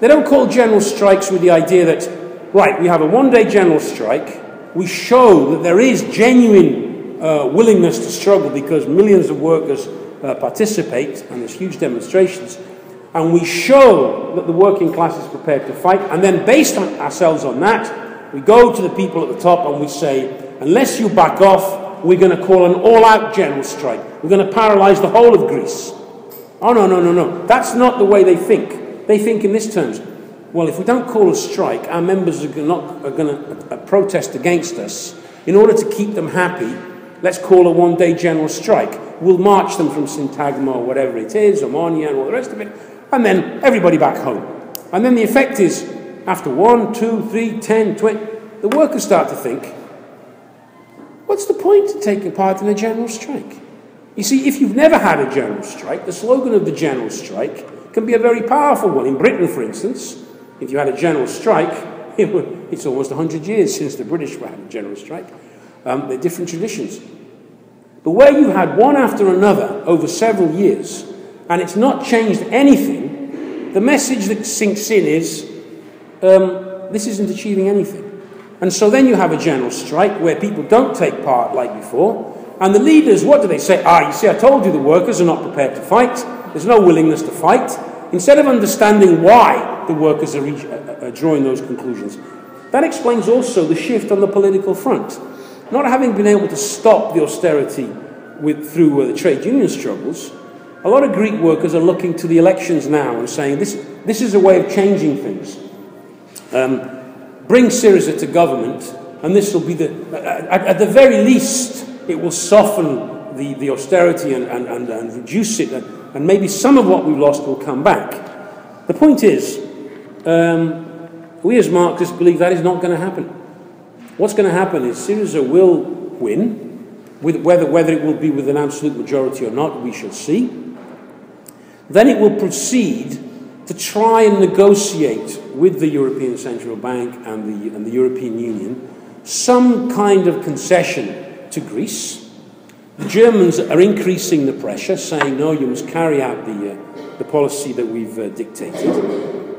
they don't call general strikes with the idea that, right, we have a one day general strike, we show that there is genuine uh, willingness to struggle because millions of workers uh, participate, and there's huge demonstrations, and we show that the working class is prepared to fight, and then based on ourselves on that, we go to the people at the top and we say, unless you back off, we're going to call an all-out general strike. We're going to paralyze the whole of Greece. Oh, no, no, no, no. That's not the way they think. They think in this terms. Well, if we don't call a strike, our members are, not, are going to protest against us. In order to keep them happy, let's call a one-day general strike we'll march them from Syntagma or whatever it is, Omonia and all the rest of it, and then everybody back home. And then the effect is, after one, two, three, ten, twenty, the workers start to think, what's the point of taking part in a general strike? You see, if you've never had a general strike, the slogan of the general strike can be a very powerful one. In Britain, for instance, if you had a general strike, [LAUGHS] it's almost 100 years since the British had a general strike. Um, they're different traditions. But where you've had one after another over several years, and it's not changed anything, the message that sinks in is um, this isn't achieving anything. And so then you have a general strike where people don't take part like before, and the leaders, what do they say? Ah, you see, I told you the workers are not prepared to fight. There's no willingness to fight. Instead of understanding why the workers are, reach, uh, uh, drawing those conclusions, that explains also the shift on the political front. Not having been able to stop the austerity with, through uh, the trade union struggles, a lot of Greek workers are looking to the elections now and saying this, this is a way of changing things. Um, bring Syriza to government, and this will be the, at, at the very least, it will soften the, the austerity and, and, and, and reduce it, and, and maybe some of what we've lost will come back. The point is, um, we as Marxists believe that is not going to happen. What's going to happen is Syriza will win, with whether, whether it will be with an absolute majority or not, we shall see. Then it will proceed to try and negotiate with the European Central Bank and the, and the European Union some kind of concession to Greece. The Germans are increasing the pressure, saying, no, you must carry out the, uh, the policy that we've uh, dictated.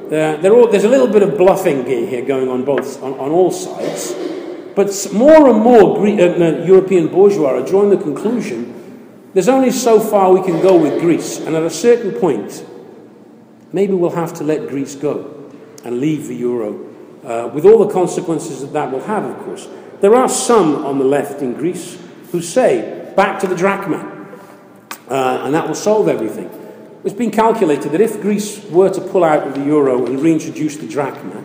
Uh, all, there's a little bit of bluffing here going on both on, on all sides. But more and more Gre- uh, European bourgeois are drawing the conclusion there's only so far we can go with Greece, and at a certain point, maybe we'll have to let Greece go and leave the euro, uh, with all the consequences that that will have, of course. There are some on the left in Greece who say, back to the drachma, uh, and that will solve everything. It's been calculated that if Greece were to pull out of the euro and reintroduce the drachma,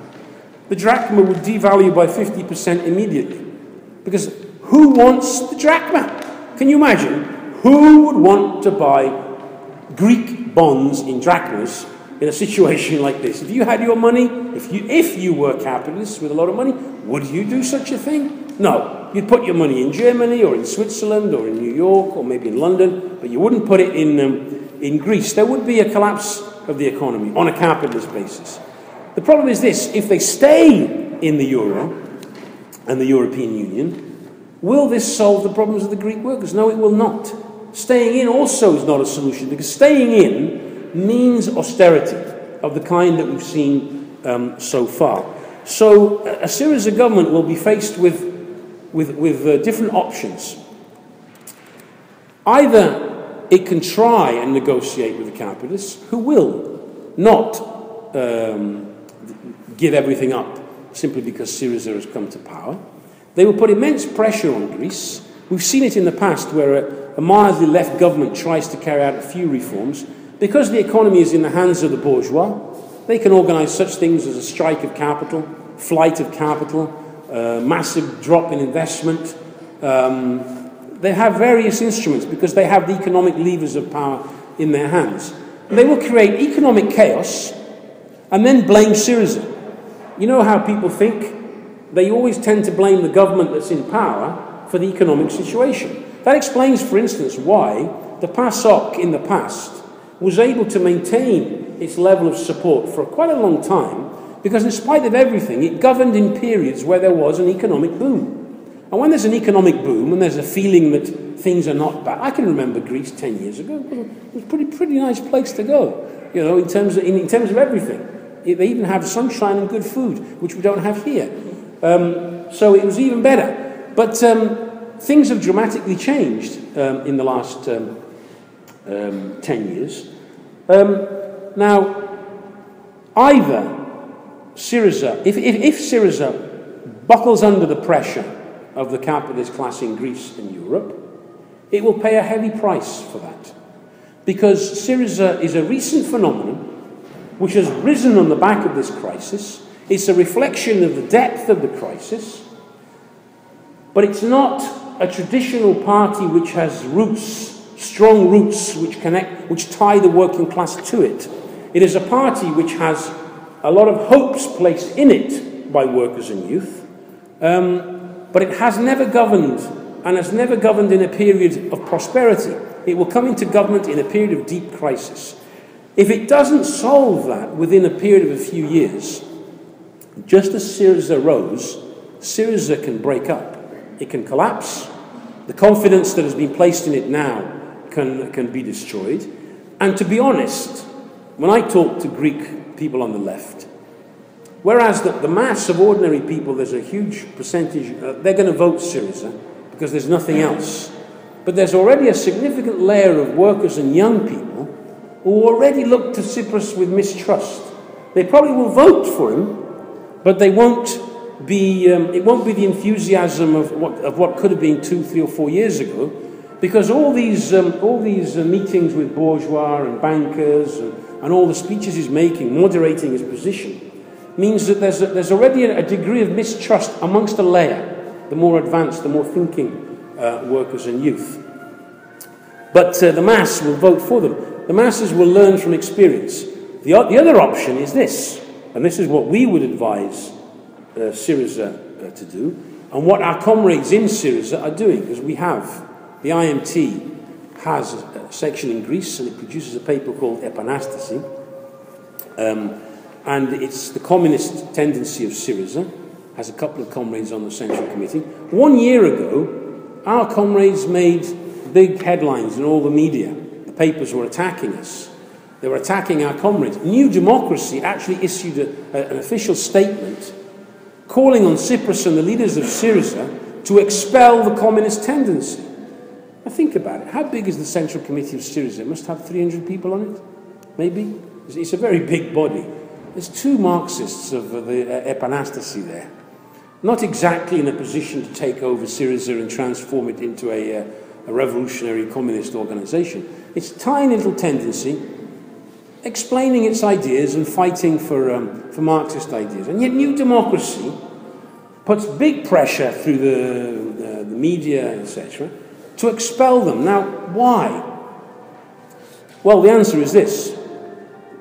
the drachma would devalue by 50% immediately. Because who wants the drachma? Can you imagine? Who would want to buy Greek bonds in drachmas in a situation like this? If you had your money, if you, if you were capitalists with a lot of money, would you do such a thing? No. You'd put your money in Germany or in Switzerland or in New York or maybe in London, but you wouldn't put it in, um, in Greece. There would be a collapse of the economy on a capitalist basis. The problem is this if they stay in the euro and the European Union, will this solve the problems of the Greek workers? No, it will not. Staying in also is not a solution because staying in means austerity of the kind that we've seen um, so far. So a Syriza government will be faced with, with, with uh, different options. Either it can try and negotiate with the capitalists, who will not um, give everything up simply because Syriza has come to power. They will put immense pressure on Greece. We've seen it in the past where a, a mildly left government tries to carry out a few reforms. Because the economy is in the hands of the bourgeois, they can organise such things as a strike of capital, flight of capital, uh, massive drop in investment. Um, they have various instruments because they have the economic levers of power in their hands. And they will create economic chaos and then blame Syriza. You know how people think? They always tend to blame the government that's in power for the economic situation. That explains, for instance, why the PASOK in the past was able to maintain its level of support for quite a long time because, in spite of everything, it governed in periods where there was an economic boom. And when there's an economic boom and there's a feeling that things are not bad, I can remember Greece 10 years ago. It was a pretty, pretty nice place to go, you know, in terms of, in, in terms of everything. They even have sunshine and good food, which we don't have here. Um, so it was even better. But um, things have dramatically changed um, in the last um, um, 10 years. Now, either Syriza, if, if, if Syriza buckles under the pressure of the capitalist class in Greece and Europe, it will pay a heavy price for that. Because Syriza is a recent phenomenon which has risen on the back of this crisis. It's a reflection of the depth of the crisis, but it's not a traditional party which has roots, strong roots, which connect, which tie the working class to it. It is a party which has a lot of hopes placed in it by workers and youth, um, but it has never governed and has never governed in a period of prosperity. It will come into government in a period of deep crisis. If it doesn't solve that within a period of a few years, just as Syriza rose, Syriza can break up. It can collapse, The confidence that has been placed in it now can, can be destroyed. And to be honest, when I talk to Greek people on the left, whereas the, the mass of ordinary people, there's a huge percentage, uh, they're going to vote Syriza because there's nothing else. But there's already a significant layer of workers and young people who already look to Tsipras with mistrust. They probably will vote for him, but they won't be, um, it won't be the enthusiasm of what, of what could have been two, three, or four years ago, because all these, um, all these uh, meetings with bourgeois and bankers and, and, all the speeches he's making, moderating his position, means that there's, a, there's already a, a, degree of mistrust amongst the layer, the more advanced, the more thinking uh, workers and youth. But uh, the mass will vote for them. The masses will learn from experience. The, the other option is this, and this is what we would advise uh, Syriza uh, to do, and what our comrades in Syriza are doing, because we have, the IMT has a section in Greece and it produces a paper called Epanastasi, um, and it's the communist tendency of Syriza, has a couple of comrades on the Central Committee. One year ago, our comrades made big headlines in all the media. Papers were attacking us. They were attacking our comrades. New Democracy actually issued a, a, an official statement calling on Tsipras and the leaders of Syriza to expel the communist tendency. Now think about it. How big is the Central Committee of Syriza? It must have 300 people on it, maybe. It's a very big body. There's two Marxists of the uh, Epanastasi there. Not exactly in a position to take over Syriza and transform it into a, uh, a revolutionary communist organization. It's a tiny little tendency explaining its ideas and fighting for, um, for Marxist ideas. And yet, New Democracy puts big pressure through the, uh, the media, etc., to expel them. Now, why? Well, the answer is this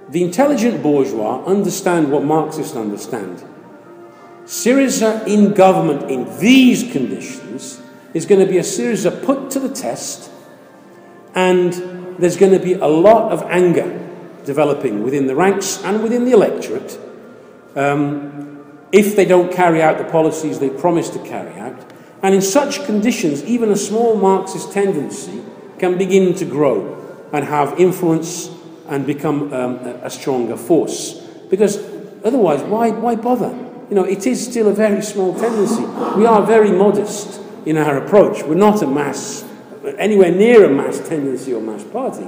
the intelligent bourgeois understand what Marxists understand. Syriza in government in these conditions is going to be a series of put to the test, and there's going to be a lot of anger developing within the ranks and within the electorate um, if they don't carry out the policies they promised to carry out. And in such conditions, even a small Marxist tendency can begin to grow and have influence and become um, a, stronger force. Because otherwise, why, why bother? You know, it is still a very small tendency. We are very modest in our approach. We're not a mass, anywhere near a mass tendency or mass party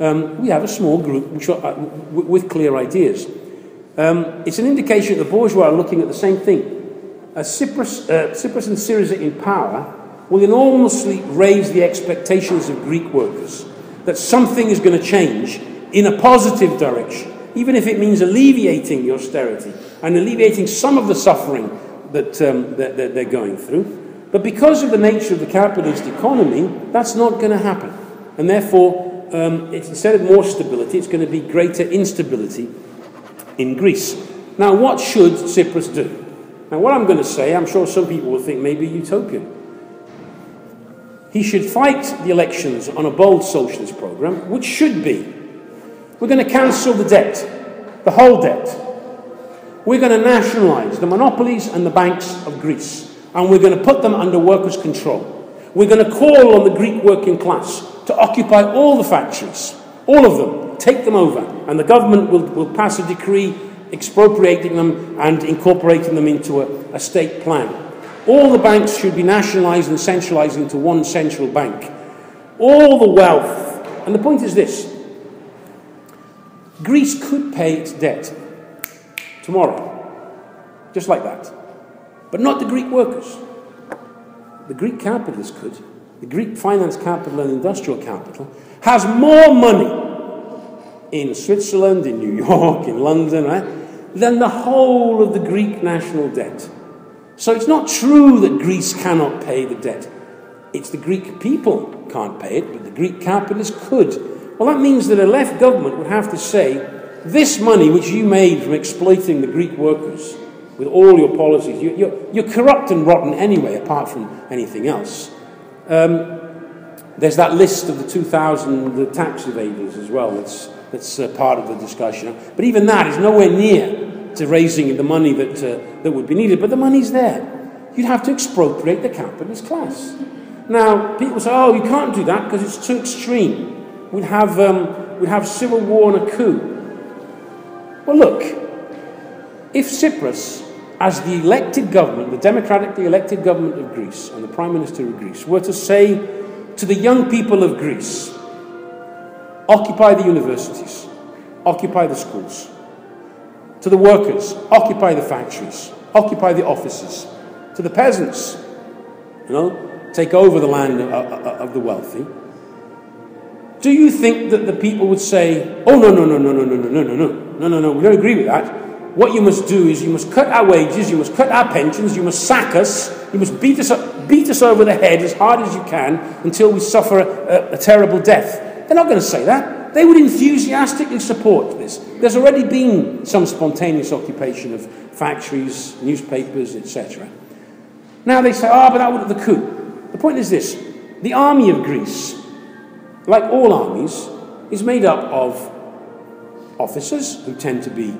um, we have a small group are, uh, with clear ideas. Um, it's an indication that the bourgeois are looking at the same thing. As Tsipras, uh, Tsipras and Syriza in power will enormously raise the expectations of Greek workers that something is going to change in a positive direction, even if it means alleviating the austerity and alleviating some of the suffering that, um, that, that they're going through. But because of the nature of the capitalist economy, that's not going to happen. And therefore, um, instead of more stability, it's going to be greater instability in Greece. Now, what should Tsipras do? Now, what I'm going to say, I'm sure some people will think maybe utopian. He should fight the elections on a bold socialist programme, which should be we're going to cancel the debt, the whole debt. We're going to nationalise the monopolies and the banks of Greece, and we're going to put them under workers' control. We're going to call on the Greek working class to occupy all the factories, all of them, take them over, and the government will, will pass a decree expropriating them and incorporating them into a, a state plan. All the banks should be nationalised and centralised into one central bank. All the wealth, and the point is this Greece could pay its debt tomorrow, just like that, but not the Greek workers. The Greek capitalists could the Greek finance capital and industrial capital, has more money in Switzerland, in New York, in London, right, than the whole of the Greek national debt. So it's not true that Greece cannot pay the debt. It's the Greek people can't pay it, but the Greek capitalists could. Well, that means that a left government would have to say, this money which you made from exploiting the Greek workers with all your policies, you, you're, you're corrupt and rotten anyway, apart from anything else. Um, there's that list of the 2,000 the tax evaders as well that's, that's uh, part of the discussion. But even that is nowhere near to raising the money that, uh, that would be needed. But the money's there. You'd have to expropriate the capitalist class. Now, people say, oh, you can't do that because it's too extreme. We'd have, um, we'd have civil war and a coup. Well, look, if Tsipras, as the elected government, the democratically elected government of Greece and the Prime Minister of Greece, were to say to the young people of Greece, occupy the universities, occupy the schools, to the workers, occupy the factories, occupy the offices, to the peasants, you know, take over the land of, of the wealthy. Do you think that the people would say, oh, no, no, no, no, no, no, no, no, no, no, no, no, no, we don't agree with that. What you must do is you must cut our wages, you must cut our pensions, you must sack us, you must beat us, up, beat us over the head as hard as you can until we suffer a, a, a terrible death. They're not going to say that. They would enthusiastically support this. There's already been some spontaneous occupation of factories, newspapers, etc. Now they say, ah, oh, but that would have the coup. The point is this the army of Greece, like all armies, is made up of officers who tend to be,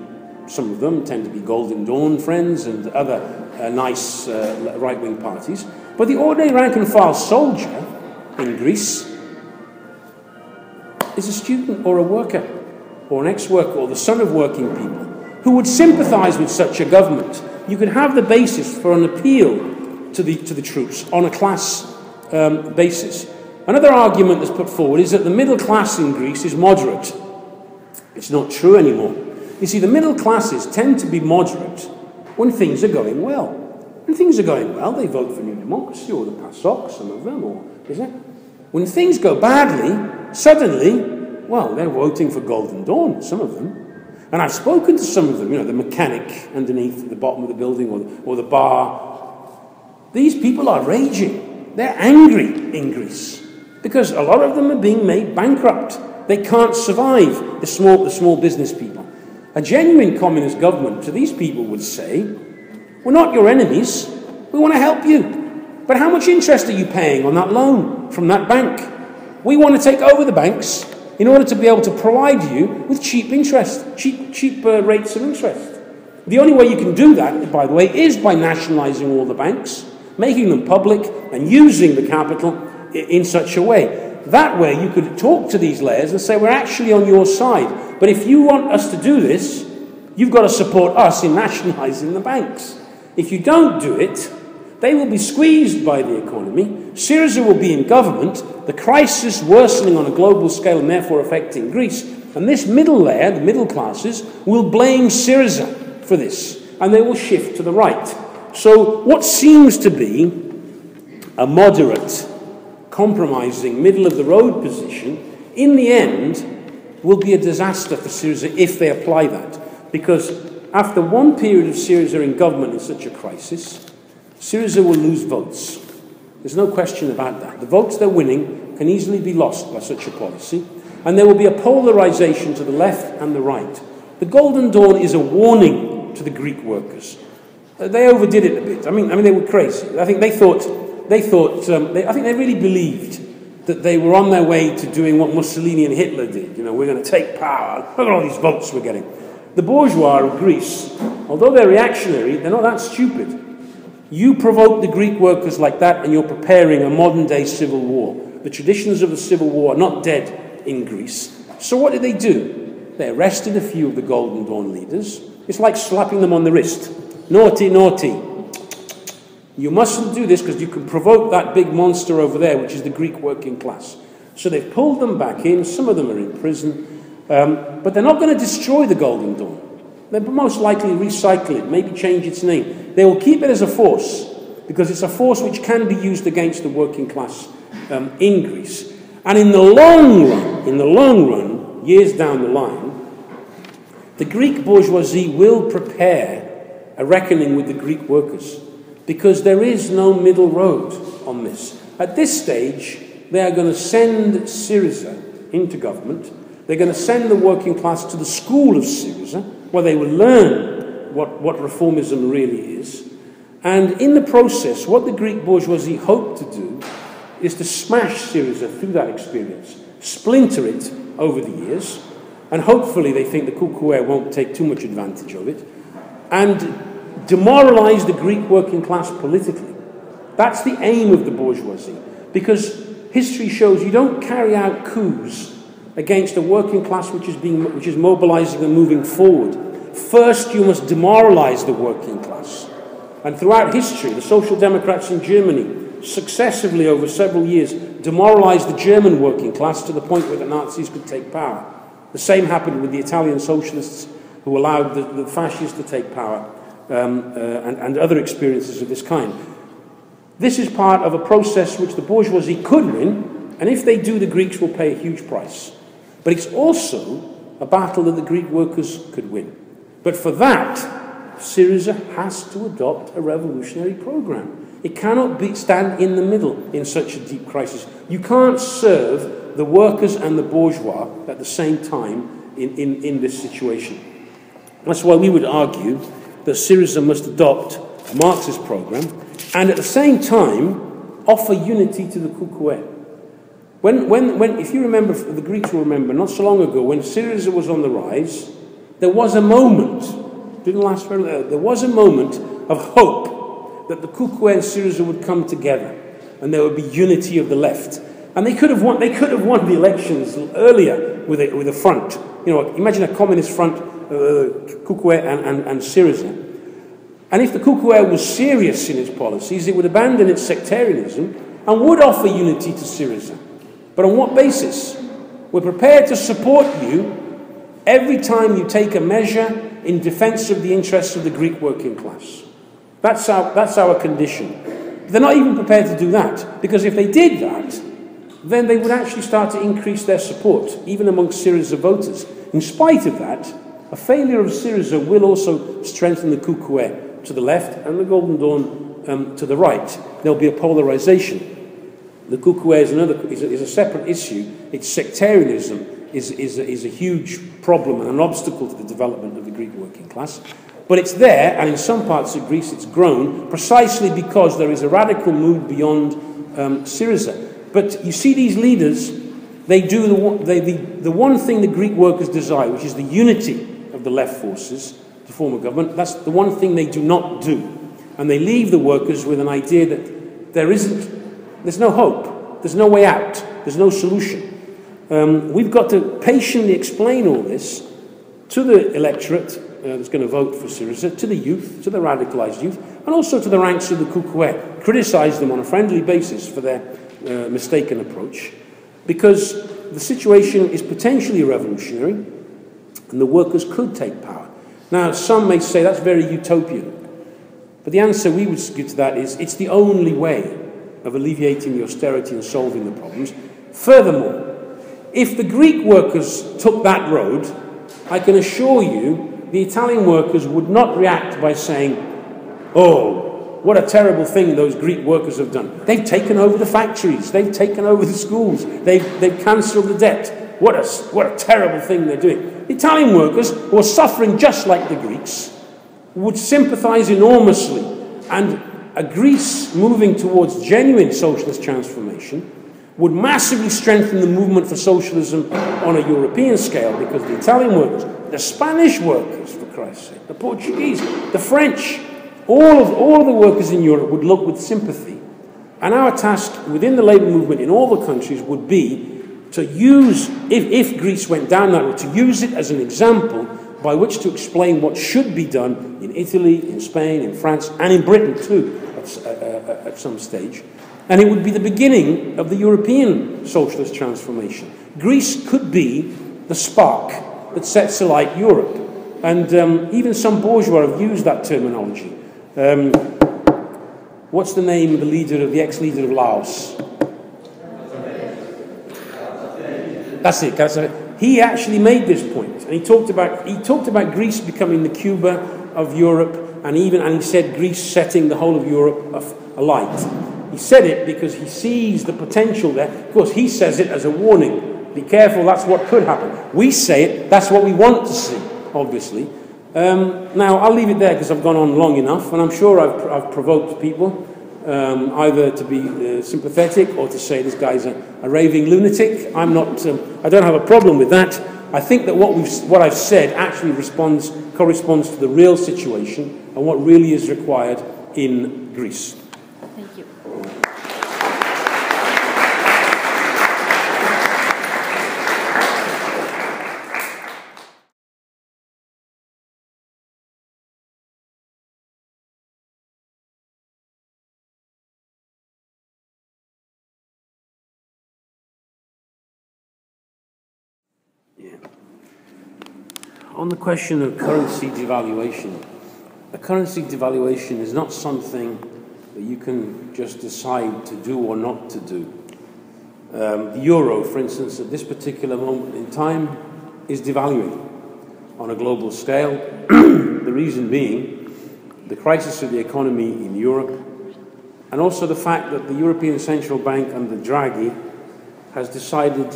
some of them tend to be Golden Dawn friends and other uh, nice uh, right wing parties. But the ordinary rank and file soldier in Greece is a student or a worker or an ex worker or the son of working people who would sympathize with such a government. You could have the basis for an appeal to the, to the troops on a class um, basis. Another argument that's put forward is that the middle class in Greece is moderate. It's not true anymore. You see, the middle classes tend to be moderate when things are going well. When things are going well, they vote for New Democracy or the PASOK, some of them, or is it? When things go badly, Suddenly, well, they're voting for Golden Dawn, some of them. And I've spoken to some of them, you know, the mechanic underneath the bottom of the building or, or the bar. These people are raging. They're angry in Greece because a lot of them are being made bankrupt. They can't survive, the small, the small business people. A genuine communist government to these people would say, We're not your enemies, we want to help you. But how much interest are you paying on that loan from that bank? We want to take over the banks in order to be able to provide you with cheap interest, cheap, cheap uh, rates of interest. The only way you can do that, by the way, is by nationalising all the banks, making them public, and using the capital in such a way. That way, you could talk to these layers and say, We're actually on your side. But if you want us to do this, you've got to support us in nationalising the banks. If you don't do it, they will be squeezed by the economy. Syriza will be in government, the crisis worsening on a global scale and therefore affecting Greece. And this middle layer, the middle classes, will blame Syriza for this, and they will shift to the right. So, what seems to be a moderate, compromising, middle of the road position, in the end, will be a disaster for Syriza if they apply that. Because after one period of Syriza in government in such a crisis, Syriza will lose votes. There's no question about that. The votes they're winning can easily be lost by such a policy, and there will be a polarization to the left and the right. The Golden Dawn is a warning to the Greek workers. Uh, they overdid it a bit. I mean, I mean, they were crazy. I think they thought, they thought, um, they, I think they really believed that they were on their way to doing what Mussolini and Hitler did. You know, we're going to take power. Look at all these votes we're getting. The bourgeois of Greece, although they're reactionary, they're not that stupid. You provoke the Greek workers like that, and you're preparing a modern day civil war. The traditions of the civil war are not dead in Greece. So, what did they do? They arrested a few of the Golden Dawn leaders. It's like slapping them on the wrist. Naughty, naughty. You mustn't do this because you can provoke that big monster over there, which is the Greek working class. So they've pulled them back in. Some of them are in prison. Um, but they're not going to destroy the Golden Dawn. They'll most likely recycle it, maybe change its name. They will keep it as a force because it's a force which can be used against the working class um, in Greece. And in the long run, in the long run, years down the line, the Greek bourgeoisie will prepare a reckoning with the Greek workers because there is no middle road on this. At this stage, they are going to send Syriza into government. They're going to send the working class to the school of Syriza where they will learn what, what reformism really is. And in the process, what the Greek bourgeoisie hope to do is to smash Syriza through that experience, splinter it over the years, and hopefully they think the KKE won't take too much advantage of it, and demoralize the Greek working class politically. That's the aim of the bourgeoisie. Because history shows you don't carry out coups against a working class which is, being, which is mobilizing and moving forward. First, you must demoralize the working class. And throughout history, the Social Democrats in Germany successively over several years demoralized the German working class to the point where the Nazis could take power. The same happened with the Italian socialists who allowed the, the fascists to take power um, uh, and, and other experiences of this kind. This is part of a process which the bourgeoisie could win, and if they do, the Greeks will pay a huge price. But it's also a battle that the Greek workers could win. But for that, Syriza has to adopt a revolutionary program. It cannot be, stand in the middle in such a deep crisis. You can't serve the workers and the bourgeois at the same time in, in, in this situation. That's why we would argue that Syriza must adopt a Marxist program and at the same time offer unity to the KKE. When, when, when, if you remember, the Greeks will remember, not so long ago, when Syriza was on the rise, there was a moment, didn't last very long, there was a moment of hope that the KKE and Syriza would come together and there would be unity of the left. And they could have won, they could have won the elections earlier with a, with a front. You know, imagine a communist front, uh, and, and, and Syriza. And if the KKE was serious in its policies, it would abandon its sectarianism and would offer unity to Syriza. But on what basis? We're prepared to support you every time you take a measure in defense of the interests of the Greek working class. That's our, that's our condition. They're not even prepared to do that, because if they did that, then they would actually start to increase their support, even amongst Syriza voters. In spite of that, a failure of Syriza will also strengthen the KKE to the left and the Golden Dawn um, to the right. There'll be a polarization. The KKE is, another, is, a, is a separate issue. Its sectarianism is, is, a, is a huge problem and an obstacle to the development of the Greek working class. But it's there, and in some parts of Greece it's grown, precisely because there is a radical move beyond um, Syriza. But you see these leaders, they do the, they, the, the one thing the Greek workers desire, which is the unity the left forces to form a government. That's the one thing they do not do. And they leave the workers with an idea that there isn't there's no hope. There's no way out. There's no solution. Um, we've got to patiently explain all this to the electorate uh, that's going to vote for Syriza, to the youth, to the radicalised youth, and also to the ranks of the KKE. Criticise them on a friendly basis for their uh, mistaken approach, because the situation is potentially revolutionary, and the workers could take power. Now, some may say that's very utopian, but the answer we would give to that is it's the only way of alleviating the austerity and solving the problems. Furthermore, if the Greek workers took that road, I can assure you the Italian workers would not react by saying, Oh, what a terrible thing those Greek workers have done. They've taken over the factories, they've taken over the schools, they've, they've cancelled the debt. What a, what a terrible thing they're doing. Italian workers, who are suffering just like the Greeks, would sympathize enormously and a Greece moving towards genuine socialist transformation would massively strengthen the movement for socialism on a European scale because the Italian workers, the Spanish workers, for Christ's sake, the Portuguese, the French, all of, all of the workers in Europe would look with sympathy. And our task within the labour movement in all the countries would be to use, if, if Greece went down that road, to use it as an example by which to explain what should be done in Italy, in Spain, in France, and in Britain too, at, uh, at some stage. And it would be the beginning of the European socialist transformation. Greece could be the spark that sets alight Europe. And um, even some bourgeois have used that terminology. Um, what's the name of the leader of the ex-leader of Laos? That's it. He actually made this point, and he talked about he talked about Greece becoming the Cuba of Europe and even and he said Greece setting the whole of Europe alight. He said it because he sees the potential there. Of course, he says it as a warning. Be careful, that's what could happen. We say it, that's what we want to see, obviously. Um, now, I'll leave it there because I've gone on long enough, and I'm sure I've, I've provoked people um, either to be uh, sympathetic or to say this guy's a, a raving lunatic. I'm not, um, I don't have a problem with that. I think that what, we've, what I've said actually responds, corresponds to the real situation and what really is required in Greece. On the question of currency devaluation, a currency devaluation is not something that you can just decide to do or not to do. Um, the euro, for instance, at this particular moment in time, is devaluing on a global scale. [CLEARS THROAT] the reason being the crisis of the economy in Europe, and also the fact that the European Central Bank under Draghi has decided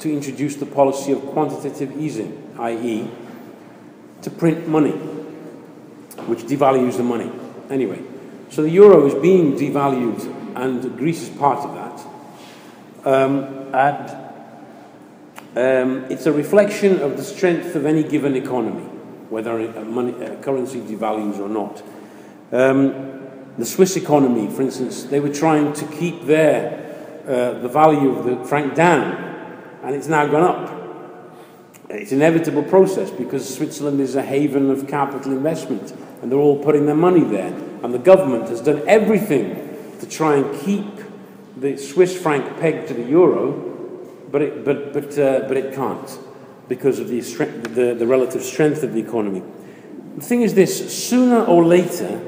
to introduce the policy of quantitative easing, i.e., to print money, which devalues the money. Anyway, so the euro is being devalued, and Greece is part of that. Um, and um, it's a reflection of the strength of any given economy, whether a, money, a currency devalues or not. Um, the Swiss economy, for instance, they were trying to keep their uh, the value of the franc down, and it's now gone up. It's an inevitable process because Switzerland is a haven of capital investment, and they're all putting their money there. And the government has done everything to try and keep the Swiss franc pegged to the euro, but it, but, but, uh, but it can't because of the, the, the relative strength of the economy. The thing is this sooner or later,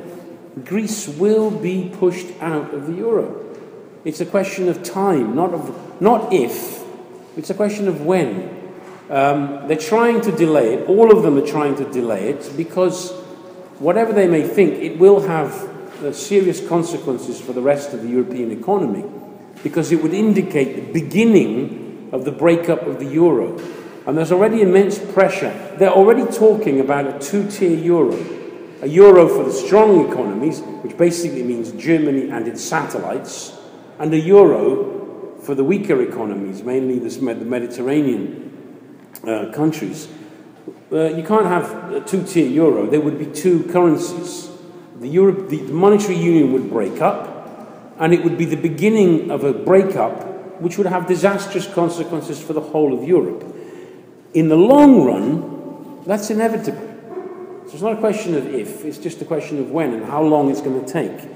Greece will be pushed out of the euro. It's a question of time, not, of, not if. It's a question of when. Um, they're trying to delay it. All of them are trying to delay it because, whatever they may think, it will have uh, serious consequences for the rest of the European economy because it would indicate the beginning of the breakup of the euro. And there's already immense pressure. They're already talking about a two tier euro. A euro for the strong economies, which basically means Germany and its satellites, and a euro for the weaker economies, mainly the Mediterranean uh, countries. Uh, you can't have a two tier euro, there would be two currencies. The, Europe, the monetary union would break up, and it would be the beginning of a breakup which would have disastrous consequences for the whole of Europe. In the long run, that's inevitable. So it's not a question of if, it's just a question of when and how long it's going to take.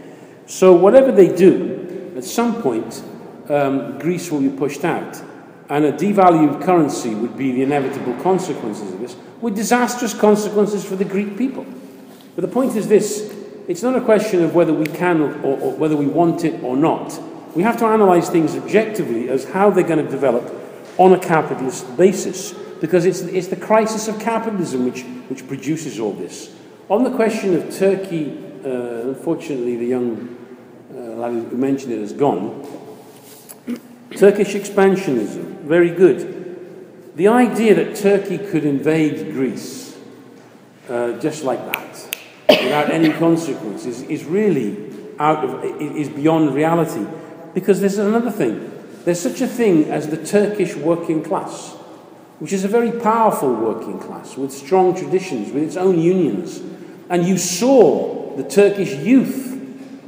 So, whatever they do, at some point, um, Greece will be pushed out, and a devalued currency would be the inevitable consequences of this, with disastrous consequences for the Greek people. But the point is this it's not a question of whether we can or, or, or whether we want it or not. We have to analyse things objectively as how they're going to develop on a capitalist basis, because it's, it's the crisis of capitalism which, which produces all this. On the question of Turkey, uh, unfortunately, the young uh, who mentioned it has gone. Turkish expansionism, very good. The idea that Turkey could invade Greece uh, just like that, without any consequences, is really out of, is beyond reality. Because there's another thing. There's such a thing as the Turkish working class, which is a very powerful working class with strong traditions, with its own unions. And you saw the Turkish youth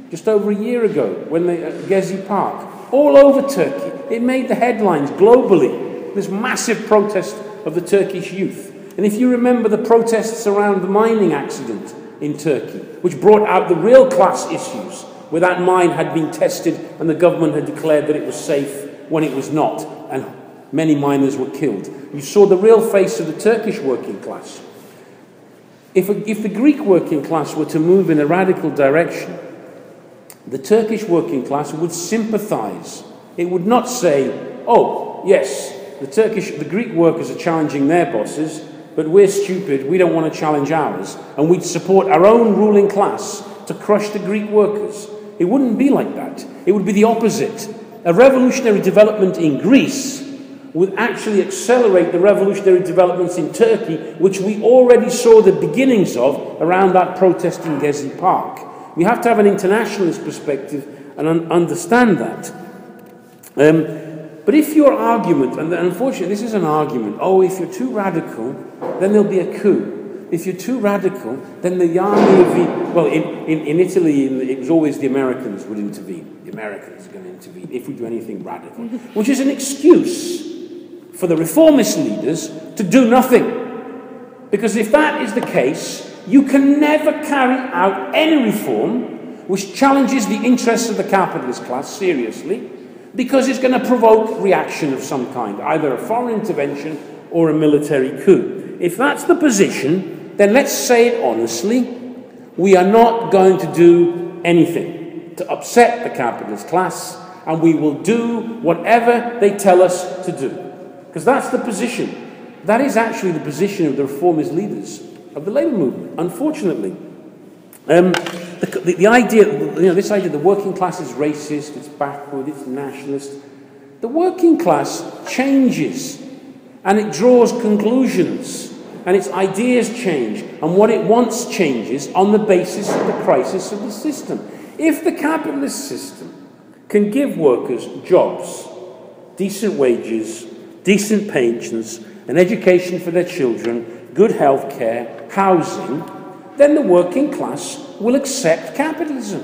just over a year ago when they, at Gezi Park, all over Turkey. It made the headlines globally, this massive protest of the Turkish youth. And if you remember the protests around the mining accident in Turkey, which brought out the real class issues, where that mine had been tested and the government had declared that it was safe when it was not, and many miners were killed. You saw the real face of the Turkish working class. If, if the Greek working class were to move in a radical direction, the Turkish working class would sympathize. It would not say, oh, yes, the Turkish, the Greek workers are challenging their bosses, but we're stupid, we don't want to challenge ours. And we'd support our own ruling class to crush the Greek workers. It wouldn't be like that. It would be the opposite. A revolutionary development in Greece would actually accelerate the revolutionary developments in Turkey, which we already saw the beginnings of around that protest in Gezi Park. We have to have an internationalist perspective and un understand that. Um, but if your argument, and unfortunately this is an argument, oh, if you're too radical, then there'll be a coup. If you're too radical, then the army of the, well, in, in, in Italy, it was always the Americans would intervene. The Americans are going to intervene if we do anything radical, [LAUGHS] which is an excuse for the reformist leaders to do nothing. Because if that is the case, you can never carry out any reform which challenges the interests of the capitalist class seriously because it's going to provoke reaction of some kind, either a foreign intervention or a military coup. If that's the position, then let's say it honestly. We are not going to do anything to upset the capitalist class, and we will do whatever they tell us to do. Because that's the position. That is actually the position of the reformist leaders of the labour movement, unfortunately. Um, the, the, the, idea, you know, this idea the working class is racist, it's backward, it's nationalist. The working class changes and it draws conclusions and its ideas change and what it wants changes on the basis of the crisis of the system. If the capitalist system can give workers jobs, decent wages, decent pensions, an education for their children, good health care, housing, then the working class will accept capitalism.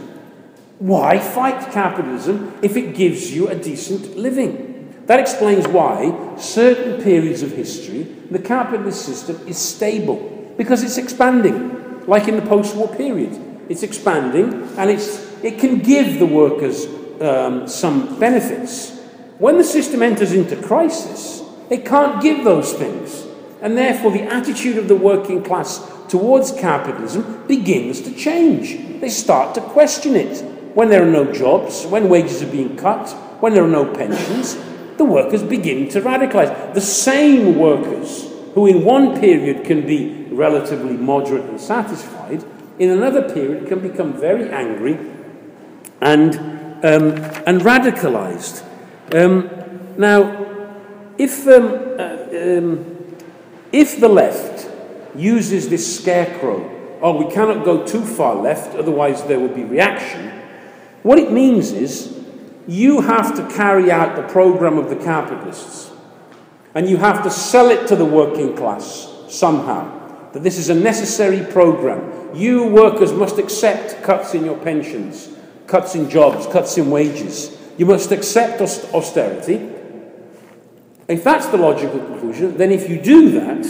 Why fight capitalism if it gives you a decent living? That explains why certain periods of history the capitalist system is stable because it's expanding, like in the post-war period. It's expanding and it's, it can give the workers um, some benefits. When the system enters into crisis, it can't give those things. And therefore, the attitude of the working class towards capitalism begins to change. They start to question it. When there are no jobs, when wages are being cut, when there are no pensions, the workers begin to radicalize. The same workers who, in one period, can be relatively moderate and satisfied, in another period, can become very angry and, um, and radicalized. Um, now, if, um, uh, um, if the left uses this scarecrow, oh, we cannot go too far left, otherwise there will be reaction, what it means is you have to carry out the program of the capitalists. And you have to sell it to the working class somehow. That this is a necessary program. You workers must accept cuts in your pensions, cuts in jobs, cuts in wages. You must accept austerity. If that's the logical conclusion, then if you do that,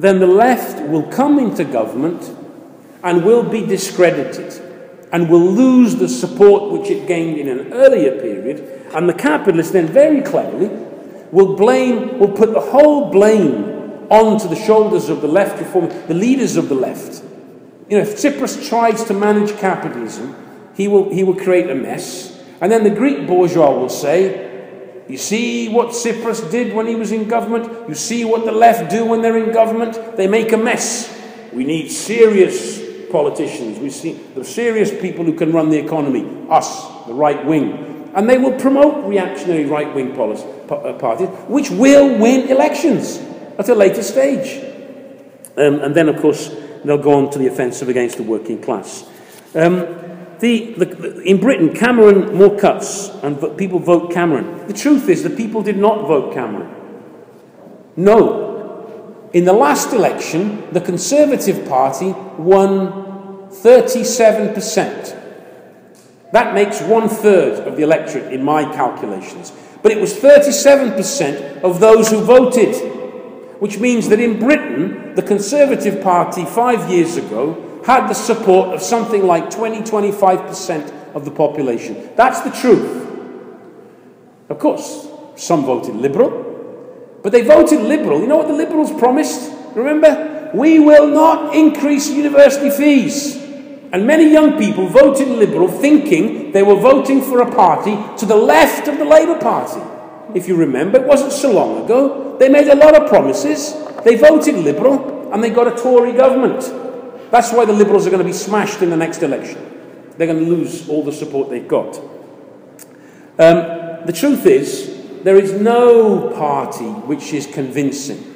then the left will come into government and will be discredited and will lose the support which it gained in an earlier period, and the capitalists then very cleverly will blame, will put the whole blame onto the shoulders of the left reform, the leaders of the left. You know, if Tsipras tries to manage capitalism, he will, he will create a mess. And then the Greek bourgeois will say, You see what Tsipras did when he was in government? You see what the left do when they're in government? They make a mess. We need serious politicians. We see the serious people who can run the economy, us, the right wing. And they will promote reactionary right wing uh, parties, which will win elections at a later stage. Um, and then, of course, they'll go on to the offensive against the working class. Um, the, the, in Britain, Cameron more cuts, and people vote Cameron. The truth is, the people did not vote Cameron. No, in the last election, the Conservative Party won 37%. That makes one third of the electorate in my calculations. But it was 37% of those who voted, which means that in Britain, the Conservative Party five years ago had the support of something like 20 25% of the population. That's the truth. Of course, some voted Liberal, but they voted Liberal. You know what the Liberals promised? Remember? We will not increase university fees. And many young people voted Liberal thinking they were voting for a party to the left of the Labour Party. If you remember, it wasn't so long ago. They made a lot of promises. They voted Liberal and they got a Tory government. That's why the Liberals are going to be smashed in the next election. They're going to lose all the support they've got. Um, the truth is, there is no party which is convincing.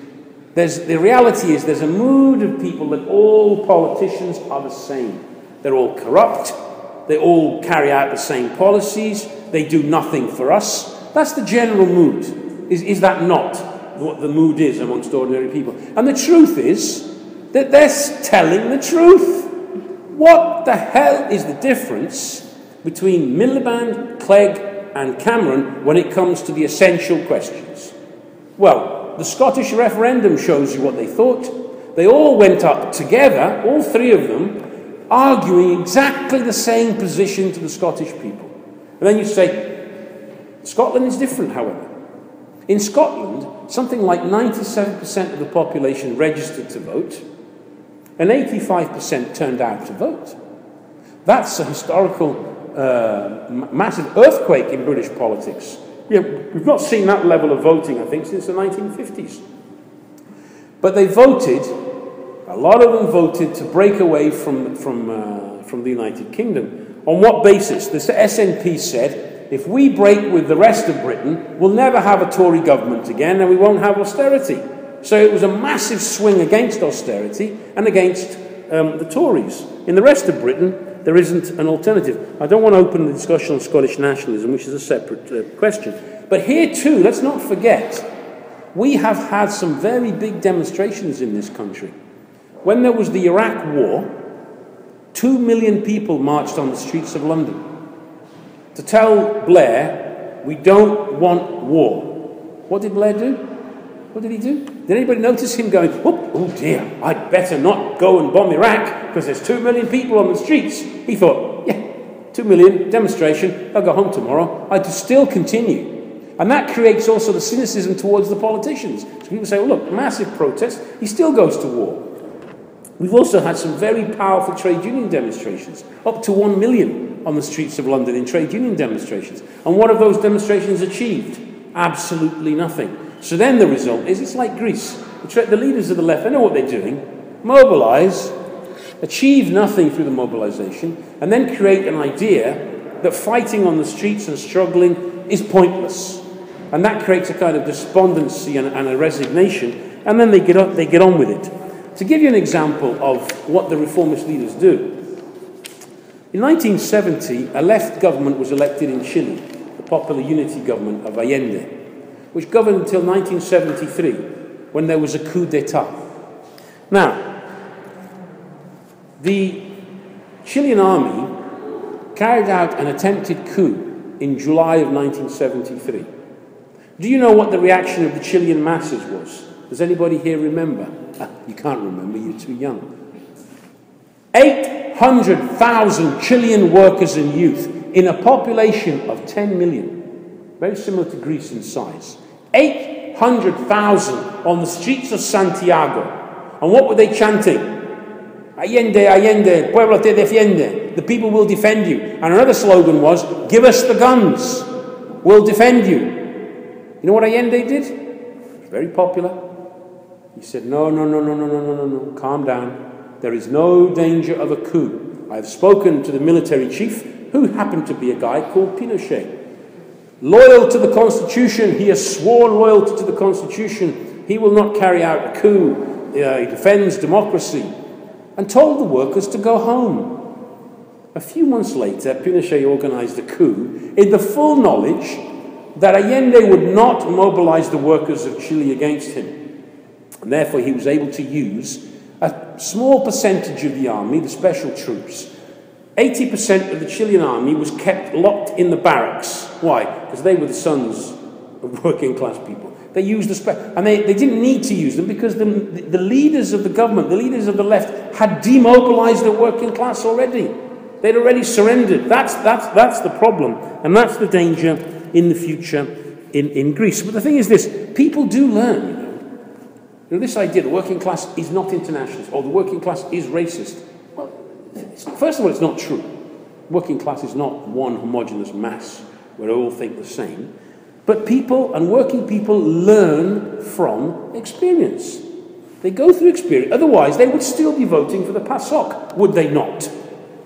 There's, the reality is there's a mood of people that all politicians are the same. They're all corrupt. They all carry out the same policies. They do nothing for us. That's the general mood. Is, is that not what the mood is amongst ordinary people? And the truth is that they're telling the truth. What the hell is the difference between Miliband, Clegg, and Cameron when it comes to the essential questions? Well, the Scottish referendum shows you what they thought. They all went up together, all three of them, arguing exactly the same position to the Scottish people. And then you say, Scotland is different, however. In Scotland, something like 97% of the population registered to vote, and 85% turned out to vote. That's a historical uh, massive earthquake in British politics. You know, we've not seen that level of voting, I think, since the 1950s. But they voted, a lot of them voted to break away from, from, uh, from the United Kingdom. On what basis? The SNP said, if we break with the rest of Britain, we'll never have a Tory government again and we won't have austerity. So it was a massive swing against austerity and against um, the Tories. In the rest of Britain, there isn't an alternative. I don't want to open the discussion on Scottish nationalism, which is a separate uh, question. But here too, let's not forget, we have had some very big demonstrations in this country. When there was the Iraq War, two million people marched on the streets of London to tell Blair, we don't want war. What did Blair do? What did he do? Did anybody notice him going, oh, oh dear, I'd better not go and bomb Iraq because there's two million people on the streets? He thought, yeah, two million, demonstration, I'll go home tomorrow. I'd still continue. And that creates also the cynicism towards the politicians. So people say, well, look, massive protest, he still goes to war. We've also had some very powerful trade union demonstrations, up to one million on the streets of London in trade union demonstrations. And what have those demonstrations achieved? Absolutely nothing. So then the result is it's like Greece. The leaders of the left, they know what they're doing. Mobilize, achieve nothing through the mobilization, and then create an idea that fighting on the streets and struggling is pointless. And that creates a kind of despondency and, and a resignation, and then they get, up, they get on with it. To give you an example of what the reformist leaders do, in 1970, a left government was elected in Chile, the Popular Unity Government of Allende which governed until 1973, when there was a coup d'etat. Now, the Chilean army carried out an attempted coup in July of 1973. Do you know what the reaction of the Chilean masses was? Does anybody here remember? Ah, you can't remember, you're too young. 800,000 Chilean workers and youth in a population of 10 million, very similar to Greece in size. 800,000 on the streets of Santiago. And what were they chanting? Allende, Allende, pueblo te defiende. The people will defend you. And another slogan was, give us the guns. We'll defend you. You know what Allende did? Very popular. He said, no, no, no, no, no, no, no, no, no. Calm down. There is no danger of a coup. I have spoken to the military chief, who happened to be a guy called Pinochet. Loyal to the Constitution, he has sworn loyalty to the Constitution. He will not carry out a coup. Uh, he defends democracy. And told the workers to go home. A few months later, Pinochet organized a coup in the full knowledge that Allende would not mobilize the workers of Chile against him. And therefore, he was able to use a small percentage of the army, the special troops, 80% of the Chilean army was kept locked in the barracks. Why? Because they were the sons of [LAUGHS] working class people. They used the spe- and they, they didn't need to use them because the, the leaders of the government, the leaders of the left, had demobilized the working class already. They'd already surrendered. That's, that's, that's the problem. And that's the danger in the future in, in Greece. But the thing is this people do learn, you know. This idea the working class is not internationalist or the working class is racist First of all, it's not true. Working class is not one homogenous mass where all think the same. But people and working people learn from experience. They go through experience. Otherwise, they would still be voting for the PASOK, would they not?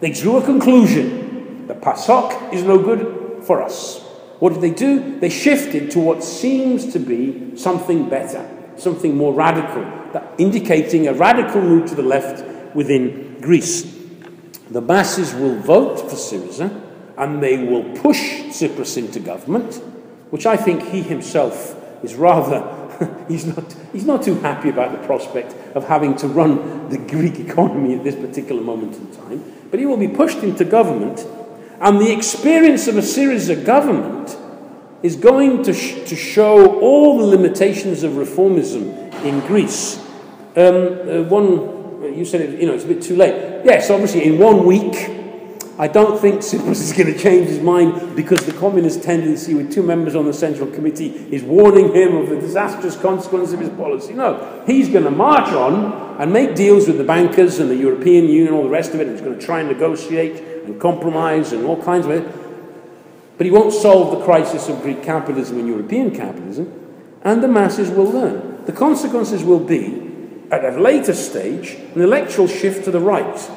They drew a conclusion. The PASOK is no good for us. What did they do? They shifted to what seems to be something better, something more radical, indicating a radical move to the left within Greece. The masses will vote for Syriza and they will push Tsipras into government, which I think he himself is rather, [LAUGHS] he's not, he's not too happy about the prospect of having to run the Greek economy at this particular moment in time. But he will be pushed into government, and the experience of a Syriza government is going to, sh to show all the limitations of reformism in Greece. Um, uh, one, Uh, you said it, you know, it's a bit too late. Yes, obviously, in one week, I don't think [LAUGHS] Tsipras is going to change his mind because the communist tendency with two members on the Central Committee is warning him of the disastrous consequences of his policy. No, he's going to march on and make deals with the bankers and the European Union and all the rest of it. And he's going to try and negotiate and compromise and all kinds of it. But he won't solve the crisis of Greek capitalism and European capitalism, and the masses will learn. The consequences will be, at a later stage, an electoral shift to the right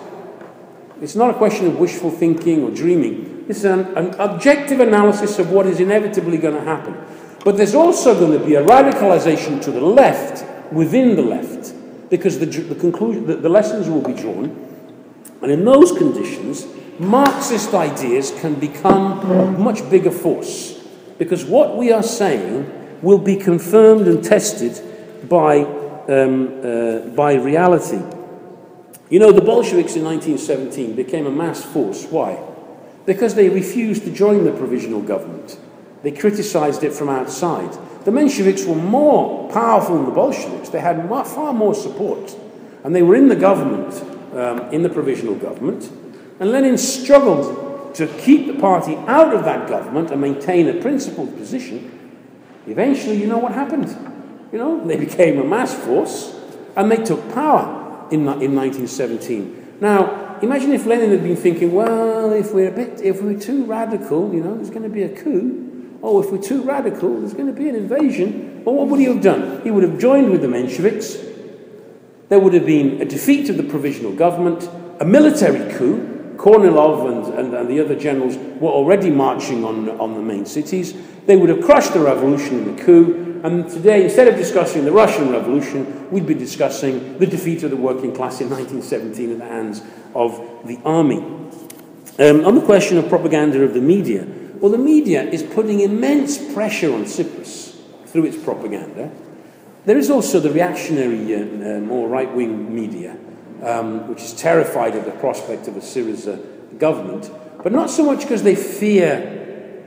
it's not a question of wishful thinking or dreaming. This is an, an objective analysis of what is inevitably going to happen. But there's also going to be a radicalization to the left within the left, because the, the conclusion, the, the lessons will be drawn. And in those conditions, Marxist ideas can become much bigger force. Because what we are saying will be confirmed and tested by, um, uh, by reality. You know, the Bolsheviks in 1917 became a mass force. Why? Because they refused to join the provisional government. They criticized it from outside. The Mensheviks were more powerful than the Bolsheviks. They had far more support. And they were in the government, um, in the provisional government. And Lenin struggled to keep the party out of that government and maintain a principled position. Eventually, you know what happened? You know, they became a mass force and they took power in, in 1917. Now, imagine if Lenin had been thinking, well, if we're a bit, if we're too radical, you know, there's going to be a coup. Oh, if we're too radical, there's going to be an invasion. Well, what would he have done? He would have joined with the Mensheviks. There would have been a defeat of the provisional government, a military coup. Kornilov and, and, and the other generals were already marching on, on the main cities. They would have crushed the revolution in the coup, and today, instead of discussing the Russian Revolution, we'd be discussing the defeat of the working class in 1917 at the hands of the army. Um, on the question of propaganda of the media, well, the media is putting immense pressure on Tsipras through its propaganda. There is also the reactionary, uh, more right wing media, um, which is terrified of the prospect of a Syriza government, but not so much because they fear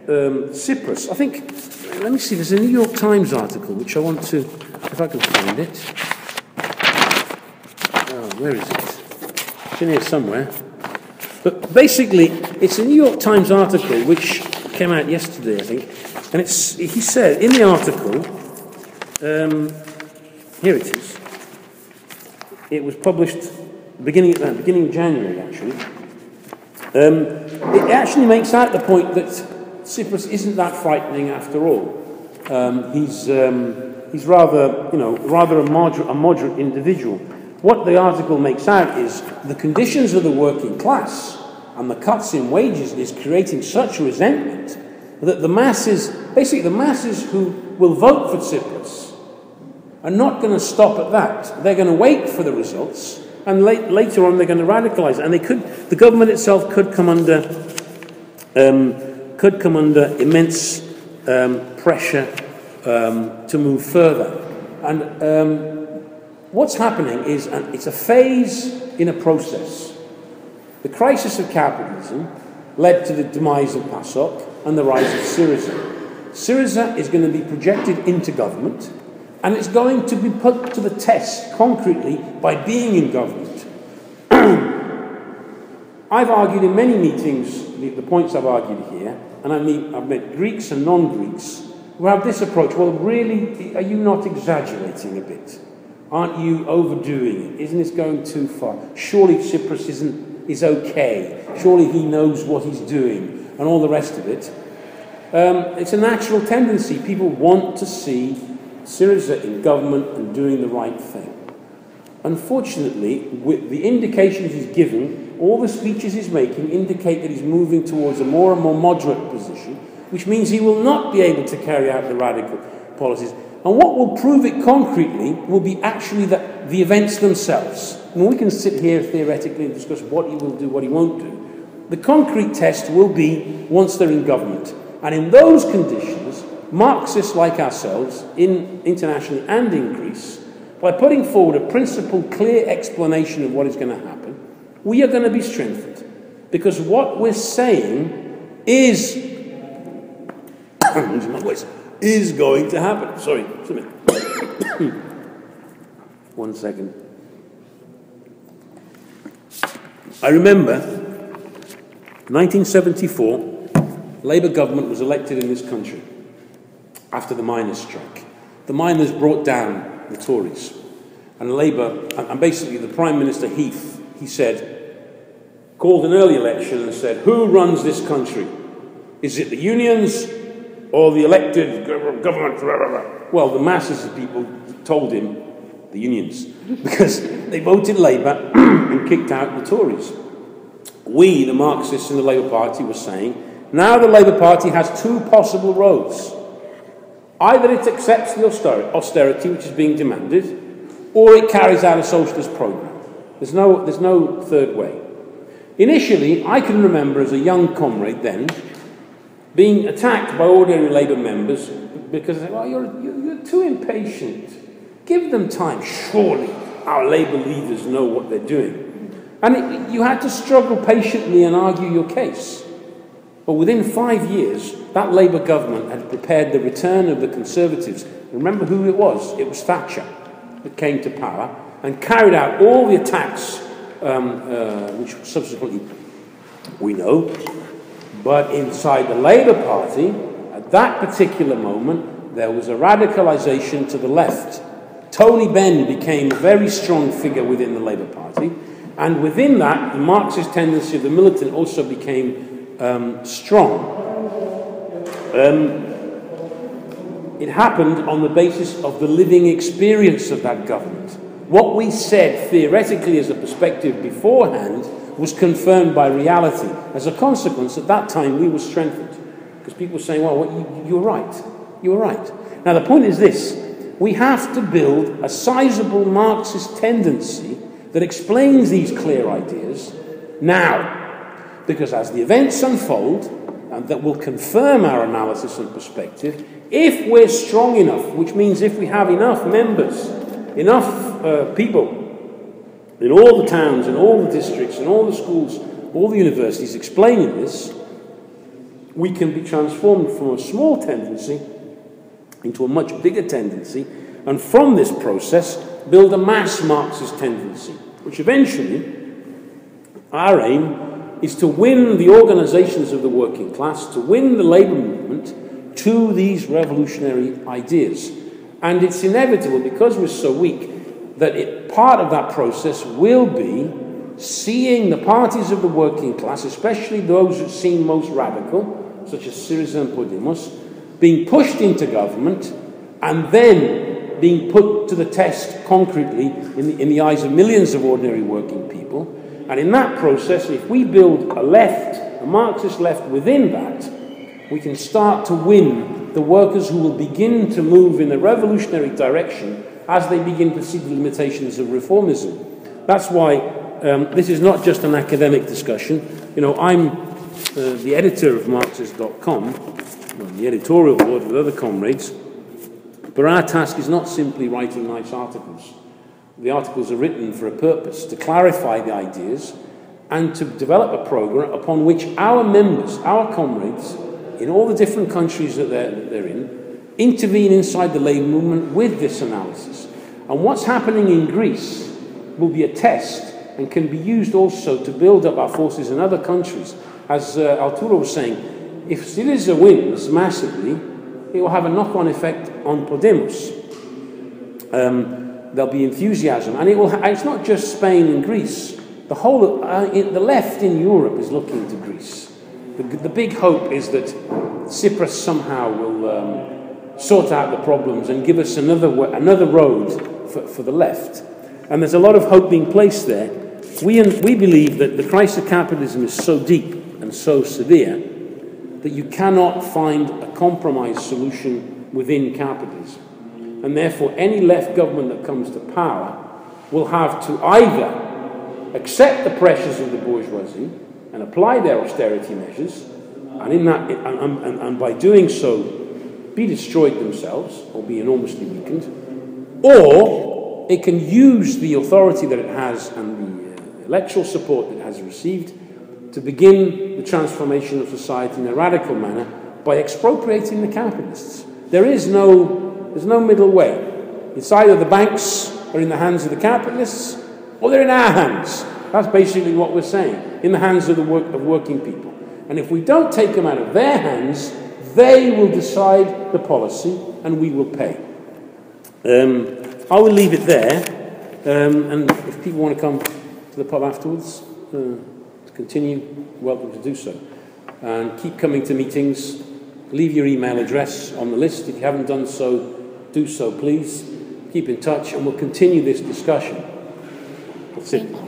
um, Tsipras. I think, let me see, there's a New York Times article which I want to, if I can find it. Oh, where is it? It's in here somewhere. But basically, it's a New York Times article which came out yesterday, I think. And it's, he said in the article, um, here it is. It was published beginning, uh, beginning of January, actually. Um, it actually makes out the point that Tsipras isn't that frightening after all. Um, he's, um, he's rather, you know, rather a moderate, a moderate individual. What the article makes out is the conditions of the working class and the cuts in wages is creating such resentment that the masses, basically the masses who will vote for Tsipras, are not going to stop at that. They're going to wait for the results, and late, later on they're going to radicalize. And they could, the government itself could come under um, could come under immense um, pressure um, to move further. And um, what's happening is it's a phase in a process. The crisis of capitalism led to the demise of PASOK and the rise of Syriza. Syriza is going to be projected into government and it's going to be put to the test concretely by being in government. I've argued in many meetings the, the points I've argued here, and I meet, I've met Greeks and non Greeks who have this approach. Well, really, are you not exaggerating a bit? Aren't you overdoing it? Isn't this going too far? Surely Tsipras isn't, is okay. Surely he knows what he's doing, and all the rest of it. Um, it's a natural tendency. People want to see Syriza in government and doing the right thing. Unfortunately, with the indications he's given all the speeches he's making indicate that he's moving towards a more and more moderate position, which means he will not be able to carry out the radical policies. And what will prove it concretely will be actually the, the events themselves. And we can sit here theoretically and discuss what he will do, what he won't do. The concrete test will be once they're in government. And in those conditions, Marxists like ourselves, in internationally and in Greece, by putting forward a principled, clear explanation of what is going to happen, we are going to be strengthened. Because what we're saying is, [COUGHS] is going to happen. Sorry, [COUGHS] one second. I remember 1974, Labour government was elected in this country after the miners' strike. The miners brought down the Tories. And Labour, and basically the Prime Minister Heath, he said, called an early election and said, Who runs this country? Is it the unions or the elected government? Well, the masses of people told him the unions [LAUGHS] because they voted Labour [CLEARS THROAT] and kicked out the Tories. We, the Marxists in the Labour Party, were saying now the Labour Party has two possible roads. Either it accepts the austerity which is being demanded, or it carries out a socialist programme. There's no, there's no third way. Initially, I can remember as a young comrade then being attacked by ordinary Labour members because they well, you're, you're too impatient. Give them time. Surely our Labour leaders know what they're doing. And it, you had to struggle patiently and argue your case. But within five years, that Labour government had prepared the return of the Conservatives. Remember who it was? It was Thatcher that came to power and carried out all the attacks, um, uh, which subsequently we know. But inside the Labour Party, at that particular moment, there was a radicalisation to the left. Tony Benn became a very strong figure within the Labour Party, and within that, the Marxist tendency of the militant also became um, strong. Um, it happened on the basis of the living experience of that government. What we said theoretically as a perspective beforehand was confirmed by reality. As a consequence, at that time, we were strengthened. Because people were saying, well, what, you, you were right. You were right. Now, the point is this we have to build a sizable Marxist tendency that explains these clear ideas now. Because as the events unfold, and that will confirm our analysis and perspective, if we're strong enough, which means if we have enough members, enough uh, people in all the towns, in all the districts, in all the schools, all the universities explaining this, we can be transformed from a small tendency into a much bigger tendency, and from this process, build a mass Marxist tendency, which eventually, our aim is to win the organizations of the working class, to win the labor movement to these revolutionary ideas. And it's inevitable, because we're so weak, that it, part of that process will be seeing the parties of the working class, especially those who seem most radical, such as Syriza and Podemos, being pushed into government and then being put to the test concretely in the, in the eyes of millions of ordinary working people. And in that process, if we build a left, a Marxist left within that, we can start to win the workers who will begin to move in a revolutionary direction as they begin to see the limitations of reformism. That's why um, this is not just an academic discussion. You know, I'm uh, the editor of Marxist.com, the editorial board with other comrades, but our task is not simply writing nice articles. The articles are written for a purpose, to clarify the ideas and to develop a program upon which our members, our comrades, in all the different countries that they're, that they're in, intervene inside the labour movement with this analysis. And what's happening in Greece will be a test and can be used also to build up our forces in other countries. As uh, Arturo was saying, if Syriza wins massively, it will have a knock on effect on Podemos. Um, there'll be enthusiasm. And it will it's not just Spain and Greece. The whole, uh, the left in Europe is looking to Greece. The, the big hope is that Tsipras somehow will um, sort out the problems and give us another, another road for, for the left. And there's a lot of hope being placed there. We, we believe that the crisis of capitalism is so deep and so severe that you cannot find a compromise solution within capitalism. And therefore, any left government that comes to power will have to either accept the pressures of the bourgeoisie and apply their austerity measures, and, in that, and, and, and by doing so, be destroyed themselves or be enormously weakened, or it can use the authority that it has and the uh, electoral support that it has received to begin the transformation of society in a radical manner by expropriating the capitalists. There is no, there's no middle way. It's either the banks are in the hands of the capitalists or they're in our hands. That's basically what we're saying, in the hands of the work, of working people. And if we don't take them out of their hands, they will decide the policy and we will pay. Um, I will leave it there. Um, and if people want to come to the pub afterwards uh, to continue, welcome to do so. And keep coming to meetings. Leave your email address on the list. If you haven't done so, do so, please. Keep in touch and we'll continue this discussion. That's it.